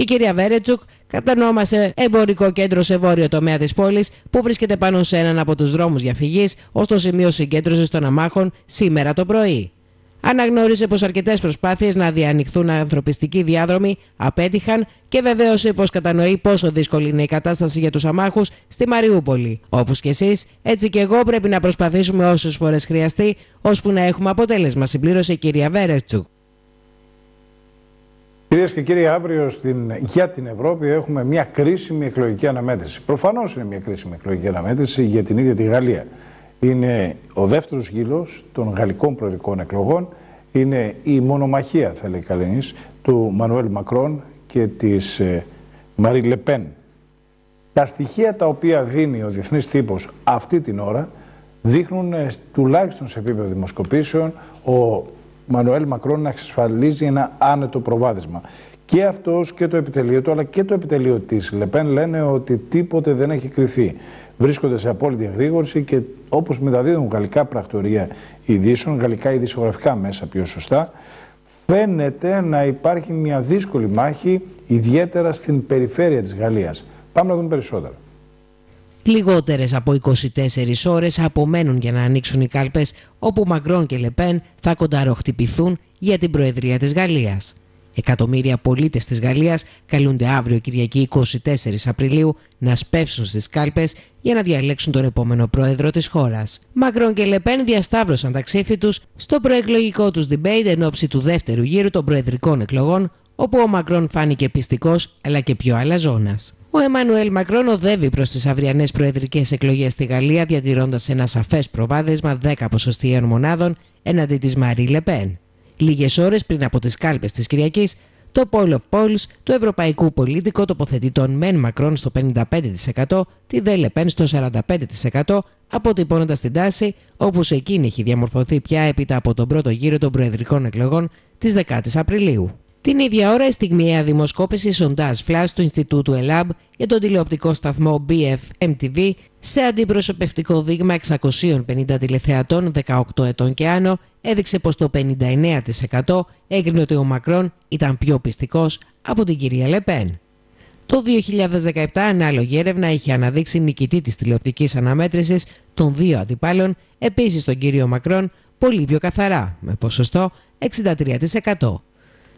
E: Η κυρία Βέρετσουκ κατανόμασε εμπορικό κέντρο σε βόρειο τομέα της πόλης που βρίσκεται πάνω σε έναν από τους δρόμους διαφυγής ως το σημείο συγκέντρωσης των αμάχων σήμερα το πρωί. Αναγνώρισε πως αρκετές προσπάθειες να διανοιχθούν ανθρωπιστικοί διάδρομοι απέτυχαν και βεβαίωσε πως κατανοεί πόσο δύσκολη είναι η κατάσταση για τους αμάχους στη Μαριούπολη. Όπως και εσείς, έτσι και εγώ πρέπει να προσπαθήσουμε όσες φορές χρειαστεί, ώσπου να έχουμε αποτέλεσμα, συμπλήρωσε η κυρία Βέρετσουκ.
A: Κυρίες και κύριοι, αύριο στην, για την Ευρώπη έχουμε μια κρίσιμη εκλογική αναμέτρηση. Προφανώς είναι μια κρίσιμη εκλογική αναμέτρηση για την ίδια τη Γαλλία. Είναι ο δεύτερος γύρο των γαλλικών προεδρικών εκλογών. Είναι η μονομαχία, θα λέει κανεί, του Μανουέλ Μακρόν και της ε, Μαρή Λεπέν. Τα στοιχεία τα οποία δίνει ο διεθνής τύπος αυτή την ώρα δείχνουν ε, τουλάχιστον σε επίπεδο δημοσκοπήσεων ο Μανουέλ Μακρόν να εξασφαλίζει ένα άνετο προβάδισμα. Και αυτός και το επιτελείο του, αλλά και το επιτελείο της Λεπέν λένε ότι τίποτε δεν έχει κρυθεί. Βρίσκονται σε απόλυτη εγρήγορση και όπως μεταδίδουν γαλλικά πρακτορία ειδήσεων, γαλλικά ειδησιογραφικά μέσα πιο σωστά, φαίνεται να υπάρχει μια δύσκολη μάχη, ιδιαίτερα στην περιφέρεια της Γαλλίας. Πάμε να δούμε περισσότερα.
E: Λιγότερες από 24 ώρες απομένουν για να ανοίξουν οι κάλπες όπου Μαγκρόν και Λεπέν θα κονταροχτυπηθούν για την Προεδρία της Γαλλίας. Εκατομμύρια πολίτες της Γαλλίας καλούνται αύριο Κυριακή 24 Απριλίου να σπεύσουν στις κάλπες για να διαλέξουν τον επόμενο πρόεδρο της χώρας. Μακρόν και Λεπέν διασταύρωσαν τα ξύφη τους στο προεκλογικό τους debate εν ώψη του δεύτερου γύρου των προεδρικών εκλογών όπου ο Μακρόν φάνηκε πιστικός αλλά και πιο αλαζόνας. Ο Εμμανουέλ Μακρόν οδεύει προς τις αυριανές προεδρικές εκλογές στη Γαλλία, διατηρώντας ένα σαφές προβάδισμα 10 ποσοστιαίων μονάδων έναντι της Μαρή Λεπέν. Λίγες ώρες πριν από τις κάλπες της Κυριακής, το Poll of Polls του Ευρωπαϊκού Πολίτικο τοποθετεί τον Μεν Μακρόν στο 55%, τη Δε Λεπέν στο 45%, αποτυπώνοντας την τάση όπου σε εκείνη έχει διαμορφωθεί πια έπειτα από τον πρώτο γύρο των προεδρικών εκλογών της 10η Απριλίου. Την ίδια ώρα, η στιγμιαία δημοσκόπηση Sondage Flash του Ινστιτούτου ΕΛΑΜ για τον τηλεοπτικό σταθμό BF-MTV σε αντιπροσωπευτικό δείγμα 650 τηλεθεατών 18 ετών και άνω έδειξε πως το 59% έγκρινε ότι ο Μακρόν ήταν πιο πιστικός από την κυρία Λεπέν. Το 2017 ανάλογη έρευνα είχε αναδείξει νικητή της τηλεοπτικής αναμέτρησης των δύο αντιπάλων, επίσης τον κύριο Μακρόν, πολύ πιο καθαρά, με ποσοστό 63%.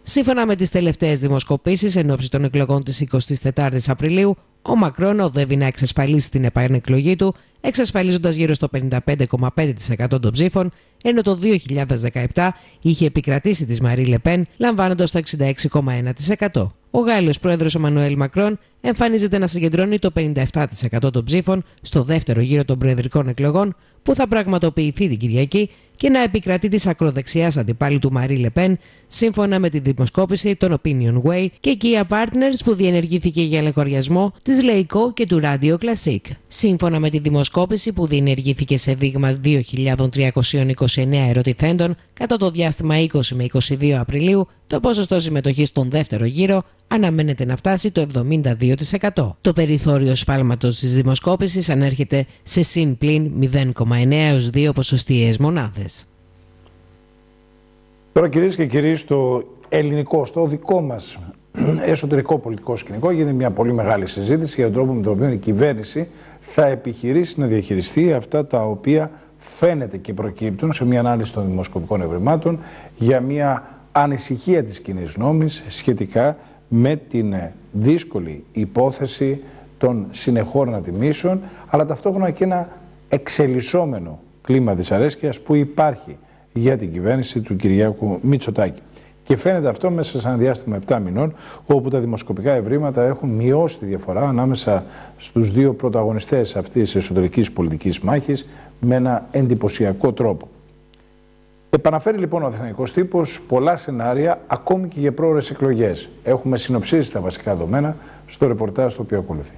E: Σύμφωνα με τις τελευταίες δημοσκοπήσεις εν ώψη των εκλογών της 24η Απριλίου, ο Μακρόν οδεύει να εξασφαλίσει την επανεκλογή του, εξασφαλίζοντας γύρω στο 55,5% των ψήφων, ενώ το 2017 είχε επικρατήσει της Μαρή Λεπέν, λαμβάνοντας το 66,1%. Ο Γάλλος πρόεδρος Εμμανουέλ Μακρόν εμφανίζεται να συγκεντρώνει το 57% των ψήφων στο δεύτερο γύρο των προεδρικών εκλογών που θα πραγματοποιηθεί την Κυριακή και να επικρατεί της ακροδεξιάς αντιπάλου του Μαρή Λεπέν, σύμφωνα με τη δημοσκόπηση των Opinion Way και Kia Partners που διενεργήθηκε για λεγοριασμό της Λεϊκό και του Radio Classic. Σύμφωνα με τη δημοσκόπηση που διενεργήθηκε σε δείγμα 2.329 ερωτηθέντων κατά το διάστημα 20 με 22 Απριλίου, το ποσοστό συμμετοχής στον δεύτερο γύρο αναμένεται να φτάσει το 72%. Το περιθώριο σφάλματος της δημοσκόπησης ανέρχεται σε συν πλην 0,9 έως 2 ποσοστιαίες μονάδες.
A: Τώρα κυρίες και κύριοι στο ελληνικό, στο δικό μας εσωτερικό πολιτικό σκηνικό γίνεται μια πολύ μεγάλη συζήτηση για τον τρόπο με τον οποίο η κυβέρνηση θα επιχειρήσει να διαχειριστεί αυτά τα οποία φαίνεται και προκύπτουν σε μια ανάλυση των δημοσκοπικών ευρημάτων για μια ανησυχία της κοινή νόμης σχετικά με την δύσκολη υπόθεση των συνεχών ανατιμήσεων, αλλά ταυτόχρονα και ένα εξελισσόμενο κλίμα δυσαρέσκειας που υπάρχει για την κυβέρνηση του Κυριάκου Μητσοτάκη. Και φαίνεται αυτό μέσα σε ένα διάστημα 7 μηνών, όπου τα δημοσκοπικά ευρήματα έχουν μειώσει τη διαφορά ανάμεσα στους δύο πρωταγωνιστές αυτής της εσωτερικής πολιτικής μάχης με ένα εντυπωσιακό τρόπο. Επαναφέρει λοιπόν ο Αθηναϊκός τύπος πολλά σενάρια, ακόμη και για πρόορε εκλογές. Έχουμε συνοψίσει τα βασικά δεδομένα στο ρεπορτάζ το οποίο ακολουθεί.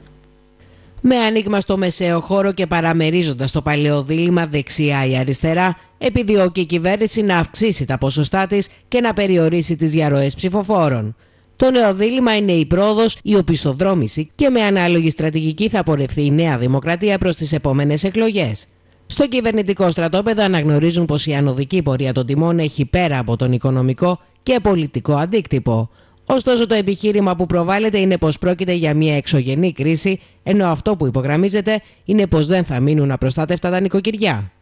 E: Με άνοιγμα στο μεσαίο χώρο και παραμερίζοντας το παλαιό δίλημα δεξιά ή αριστερά, επιδιώκει η κυβέρνηση να αυξήσει τα ποσοστά της και να περιορίσει τις διαρροές ψηφοφόρων. Το νέο δίλημα είναι η πρόοδος, η οπισθοδρόμηση και με ανάλογη στρατηγική θα πορευθεί η Νέα Δημοκρατία προς τις επόμενες εκλογές. Στο κυβερνητικό στρατόπεδο αναγνωρίζουν πως η ανωδική πορεία των τιμών έχει πέρα από τον οικονομικό και πολιτικό αντίκτυπο. Ωστόσο, το επιχείρημα που προβάλλεται είναι πως πρόκειται για μια εξωγενή κρίση, ενώ αυτό που υπογραμμίζεται είναι πως δεν θα μείνουν απροστάτευτα τα νοικοκυριά.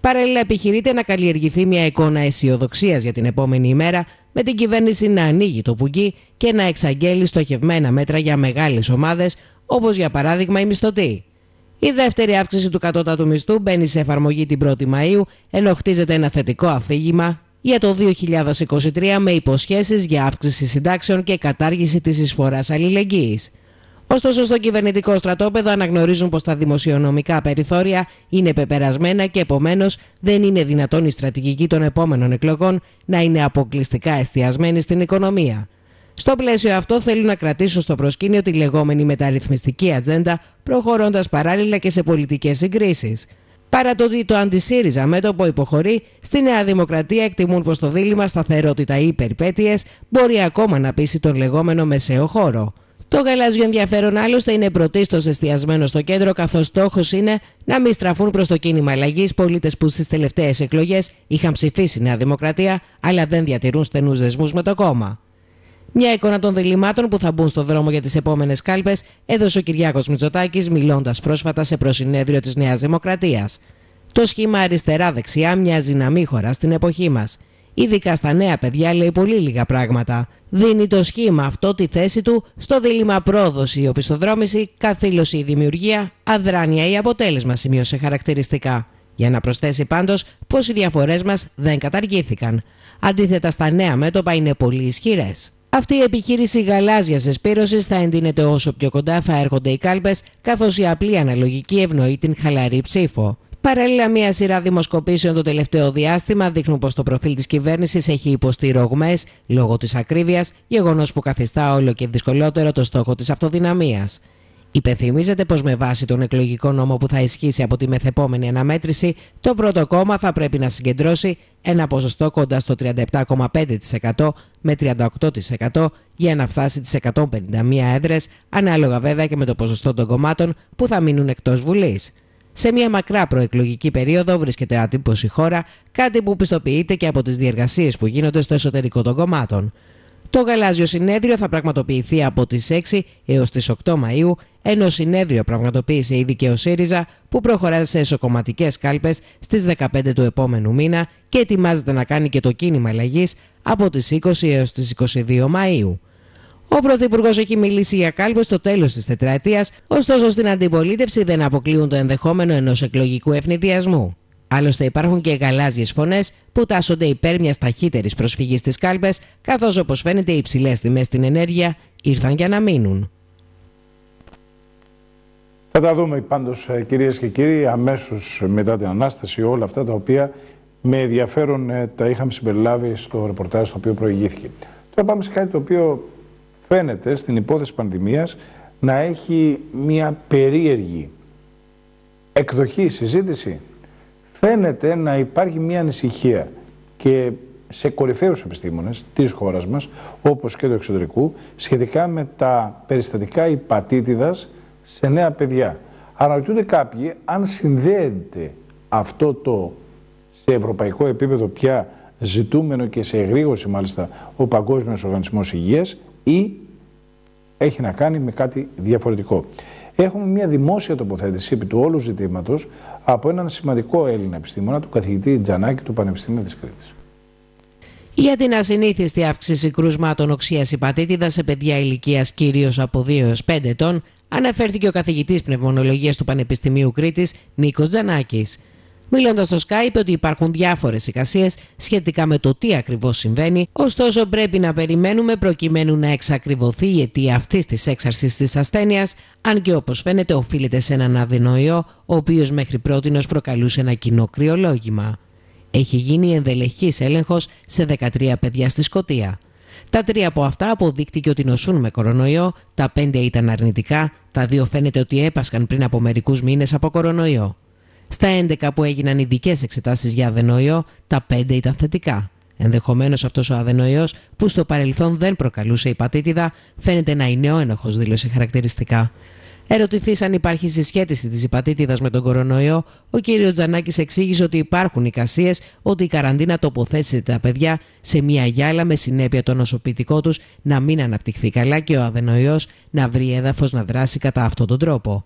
E: Παράλληλα, επιχειρείται να καλλιεργηθεί μια εικόνα αισιοδοξίας για την επόμενη ημέρα, με την κυβέρνηση να ανοίγει το πουγγί και να εξαγγέλει στοχευμένα μέτρα για μεγάλες ομάδες, όπως για παράδειγμα οι μισθωτοί. Η δεύτερη αύξηση του κατώτατου μισθού μπαίνει σε εφαρμογή την 1η Μαΐου, ενώ χτίζεται ένα θετικό αφήγημα για το 2023 με υποσχέσεις για αύξηση συντάξεων και κατάργηση της εισφοράς αλληλεγγύης. Ωστόσο, στο κυβερνητικό στρατόπεδο αναγνωρίζουν πως τα δημοσιονομικά περιθώρια είναι πεπερασμένα και επομένως δεν είναι δυνατόν η στρατηγική των επόμενων εκλογών να είναι αποκλειστικά εστιασμένη στην οικονομία. Στο πλαίσιο αυτό θέλουν να κρατήσουν στο προσκήνιο τη λεγόμενη μεταρρυθμιστική ατζέντα, προχωρώντας παράλληλα και σε πολιτικές συγκρίσεις. Παρά το ότι το αντισύριζα μέτωπο υποχωρεί, στη Νέα Δημοκρατία εκτιμούν πως το δίλημα σταθερότητα ή περιπέτειε μπορεί ακόμα να πείσει τον λεγόμενο μεσαίο χώρο. Το γαλάζιο ενδιαφέρον άλλωστε είναι πρωτίστως εστιασμένο στο κέντρο, καθώς στόχος είναι να μην στραφούν προς το κίνημα αλλαγής πολίτες που στις τελευταίες εκλογές είχαν ψηφίσει Νέα Δημοκρατία, αλλά δεν διατηρούν στενούς δεσμούς με το κόμμα. Μια εικόνα των διλημάτων που θα μπουν στο δρόμο για τις επόμενες κάλπες έδωσε ο Κυριάκος Μητσοτάκης μιλώντας πρόσφατα σε προσυνέδριο της Νέας Δημοκρατίας. Το σχήμα αριστερά-δεξιά μοιάζει να μην χωρά στην εποχή μας. Ειδικά στα νέα παιδιά λέει πολύ λίγα πράγματα. Δίνει το σχήμα αυτό τη θέση του στο δίλημα πρόδοση ή οπισθοδρόμηση, καθήλωση ή δημιουργία, αδράνεια ή αποτέλεσμα, σημείωσε χαρακτηριστικά. Για να προσθέσει πάντως πως οι διαφορές μας δεν καταργήθηκαν. Αντίθετα, στα νέα μέτωπα είναι πολύ ισχυρές. Αυτή η επιχείρηση γαλάζιας εσπήρωσης θα εντείνεται όσο πιο κοντά θα έρχονται οι κάλπες, καθώς η απλή αναλογική ευνοεί την χαλαρή ψήφο. Παράλληλα, μία σειρά δημοσκοπήσεων το τελευταίο διάστημα δείχνουν πως το προφίλ της κυβέρνησης έχει υποστεί ρογμές λόγω της ακρίβειας, γεγονός που καθιστά όλο και δυσκολότερο το στόχο της αυτοδυναμίας. Υπενθυμίζεται πως με βάση τον εκλογικό νόμο που θα ισχύσει από τη μεθεπόμενη αναμέτρηση, το πρώτο κόμμα θα πρέπει να συγκεντρώσει ένα ποσοστό κοντά στο 37,5% με 38% για να φτάσει τις 151 έδρες, ανάλογα βέβαια και με το ποσοστό των κομμάτων που θα μείνουν εκτός Βουλής. Σε μια μακρά προεκλογική περίοδο βρίσκεται άτυπος η χώρα, κάτι που πιστοποιείται και από τις διεργασίες που γίνονται στο εσωτερικό των κομμάτων. Το γαλάζιο συνέδριο θα πραγματοποιηθεί από τις 6 έως τις 8 Μαΐου, ενώ συνέδριο πραγματοποίησε ήδη και ο ΣΥΡΙΖΑ που προχωρά σε εσωκομματικές κάλπες στις 15 του επόμενου μήνα και ετοιμάζεται να κάνει και το κίνημα αλλαγής από τις 20 έως τις 22 Μαΐου. Ο Πρωθυπουργός έχει μιλήσει για κάλπες στο τέλος της τετραετίας, ωστόσο στην αντιπολίτευση δεν αποκλείουν το ενδεχόμενο ενός εκλογικού ευνηδιασμού. Άλλωστε υπάρχουν και γαλάζιες φωνές που τάσσονται υπέρ μιας ταχύτερης προσφυγής στις κάλπες, καθώς όπως φαίνεται οι υψηλές τιμές στην ενέργεια ήρθαν για να μείνουν.
A: Θα τα δούμε πάντως, ε, κυρίες και κύριοι, αμέσως μετά την ανάσταση, όλα αυτά τα οποία με ενδιαφέρον ε, τα είχαμε συμπεριλάβει στο ρεπορτάζ το οποίο προηγήθηκε. Τώρα πάμε σε κάτι το οποίο φαίνεται στην υπόθεση πανδημίας να έχει μια περίεργη εκδοχή, συζήτηση. Φαίνεται να υπάρχει μια ανησυχία και σε κορυφαίους επιστήμονες της χώρας μας, όπως και του εξωτερικού, σχετικά με τα περιστατικά υπατήτηδας σε νέα παιδιά. Αναρωτούνται κάποιοι αν συνδέεται αυτό το σε ευρωπαϊκό επίπεδο πια ζητούμενο και σε εγρήγορση μάλιστα ο Παγκόσμιος Οργανισμός Υγείας ή έχει να κάνει με κάτι διαφορετικό. Έχουμε μια δημόσια τοποθέτηση επί του όλου ζητήματος από έναν σημαντικό Έλληνα επιστήμονα, του καθηγητή Τζανάκη του Πανεπιστημίου της Κρήτης.
E: Για την ασυνήθιστη αύξηση κρούσματων οξίας υπατήτηδας σε παιδιά ηλικίας κυρίως από 2 έως 5 ετών, αναφέρθηκε ο καθηγητής πνευμονολογίας του Πανεπιστημίου Κρήτης Νίκος Τζανάκης. Μιλώντας στο Skype είπε ότι υπάρχουν διάφορες εικασίες σχετικά με το τι ακριβώς συμβαίνει, ωστόσο πρέπει να περιμένουμε προκειμένου να εξακριβωθεί η αιτία αυτής της έξαρσης της ασθένειας, αν και όπως φαίνεται οφείλεται σε έναν αδενοϊό, ο οποίος μέχρι πρώτη προκαλούσε ένα κοινό κρυολόγημα. Έχει γίνει ενδελεχής έλεγχος σε 13 παιδιά στη Σκωτία. Τα τρία από αυτά αποδείχτηκε ότι νοσούν με κορονοϊό, τα πέντε ήταν αρνητικά, τα δύο φαίνεται ότι έπασχαν πριν από μερικούς μήνες από κορονοϊό. Στα 11 που έγιναν ειδικές εξετάσεις για αδενοϊό, τα 5 ήταν θετικά. Ενδεχομένως αυτός ο αδενοϊός, που στο παρελθόν δεν προκαλούσε υπατήτηδα, φαίνεται να είναι ο ένοχος, δήλωσε χαρακτηριστικά. Ερωτηθεί αν υπάρχει συσχέτιση της υπατήτηδας με τον κορονοϊό, ο κ. Τζανάκης εξήγησε ότι υπάρχουν εικασίες ότι η καραντίνα τοποθέτησε τα παιδιά σε μια γυάλα με συνέπεια το νοσοποιητικό τους να μην αναπτυχθεί καλά και ο αδενοϊός να βρει έδαφος να δράσει κατά αυτόν τον τρόπο.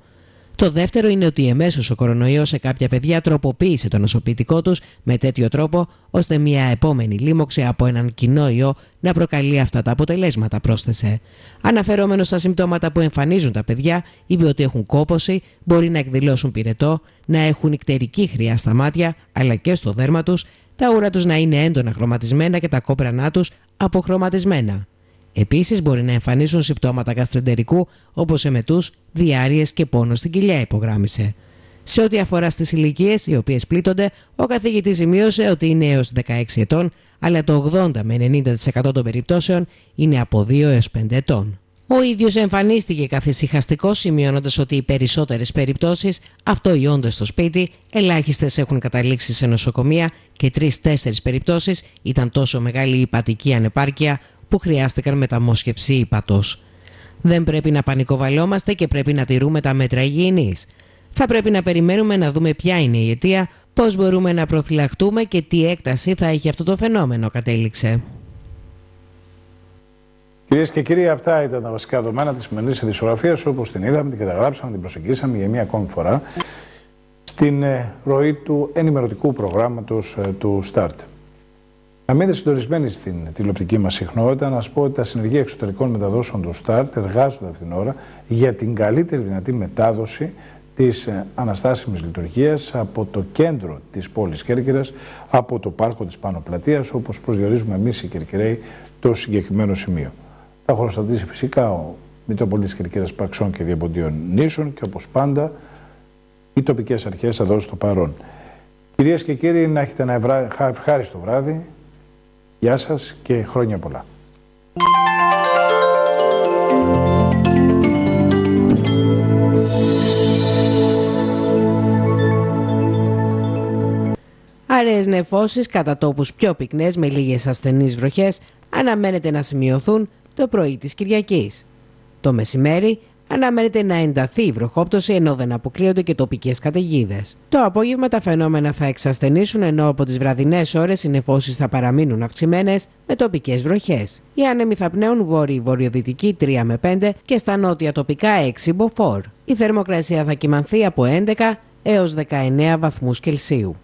E: Το δεύτερο είναι ότι εμέσως ο κορονοϊός σε κάποια παιδιά τροποποίησε το νοσοποιητικό τους με τέτοιο τρόπο ώστε μια επόμενη λίμωξη από έναν κοινό ιό να προκαλεί αυτά τα αποτελέσματα, πρόσθεσε. Αναφερόμενος στα συμπτώματα που εμφανίζουν τα παιδιά, είπε ότι έχουν κόποση, μπορεί να εκδηλώσουν πυρετό, να έχουν ikτερική χρειά στα μάτια αλλά και στο δέρμα τους, τα ούρα τους να είναι έντονα χρωματισμένα και τα κόπρανά τους αποχρωματισμένα. Επίσης, μπορεί να εμφανίσουν συμπτώματα γαστρεντερικού όπως εμετούς, διάρειε και πόνος στην κοιλιά, υπογράμμισε. Σε ό,τι αφορά στις ηλικίες οι οποίες πλήττονται, ο καθηγητής σημείωσε ότι είναι έως 16 ετών, αλλά το 80 με 90% των περιπτώσεων είναι από 2 έως 5 ετών. Ο ίδιος εμφανίστηκε καθησυχαστικός, σημειώνοντας ότι οι περισσότερες περιπτώσεις αυτοϊώνται στο σπίτι, ελάχιστες έχουν καταλήξει σε νοσοκομεία και 3-4 περιπτώσεις ήταν τόσο μεγάλη η υπατική ανεπάρκεια που χρειάστηκαν μεταμόσχευση ύπατος. Δεν πρέπει να πανικοβαλόμαστε και πρέπει να τηρούμε τα μέτρα υγιεινής. Θα πρέπει να περιμένουμε να δούμε ποια είναι η αιτία, πώς μπορούμε να προφυλαχτούμε και τι έκταση θα έχει αυτό το φαινόμενο, κατέληξε.
A: Κυρίες και κύριοι, αυτά ήταν τα βασικά δεδομένα της σημερινής ειδησιογραφίας, όπως την είδαμε, την καταγράψαμε, την προσεγγίσαμε για μία ακόμη φορά στην ε, ροή του ενημερωτικού προγράμματος ε, του START. Να μην συντονισμένοι στην τηλεοπτική μας συχνότητα, να σας πω ότι τα συνεργεία εξωτερικών μεταδόσεων του ΣΤΑΡΤ εργάζονται αυτήν την ώρα για την καλύτερη δυνατή μετάδοση της ε, αναστάσιμης λειτουργίας από το κέντρο της πόλης Κέρκυρας, από το πάρκο της Πάνω Πλατείας, όπως προσδιορίζουμε εμείς οι Κερκυραίοι το συγκεκριμένο σημείο. Θα χωροστατήσει φυσικά ο Μητροπολίτης Κερκύρα Παξών και Διαποντίων Νήσων και όπως πάντα οι τοπικές αρχές θα δώσουν το παρόν. Κυρίες και κύριοι, να έχετε ένα ευχάριστο βράδυ. Γεια σας και χρόνια πολλά.
E: Αραιές νεφώσεις κατά τόπους πιο πυκνές με λίγες ασθενείς βροχές αναμένεται να σημειωθούν το πρωί της Κυριακής. Το μεσημέρι αναμένεται να ενταθεί η βροχόπτωση ενώ δεν αποκλείονται και τοπικές καταιγίδες. Το απόγευμα τα φαινόμενα θα εξασθενήσουν ενώ από τις βραδινές ώρες οι νεφώσεις θα παραμείνουν αυξημένες με τοπικές βροχές. Οι άνεμοι θα πνέουν βόρειο-βορειοδυτική 3 με 5 και στα νότια τοπικά 6 μποφόρ. Η θερμοκρασία θα κοιμανθεί από 11 έως 19 βαθμούς Κελσίου.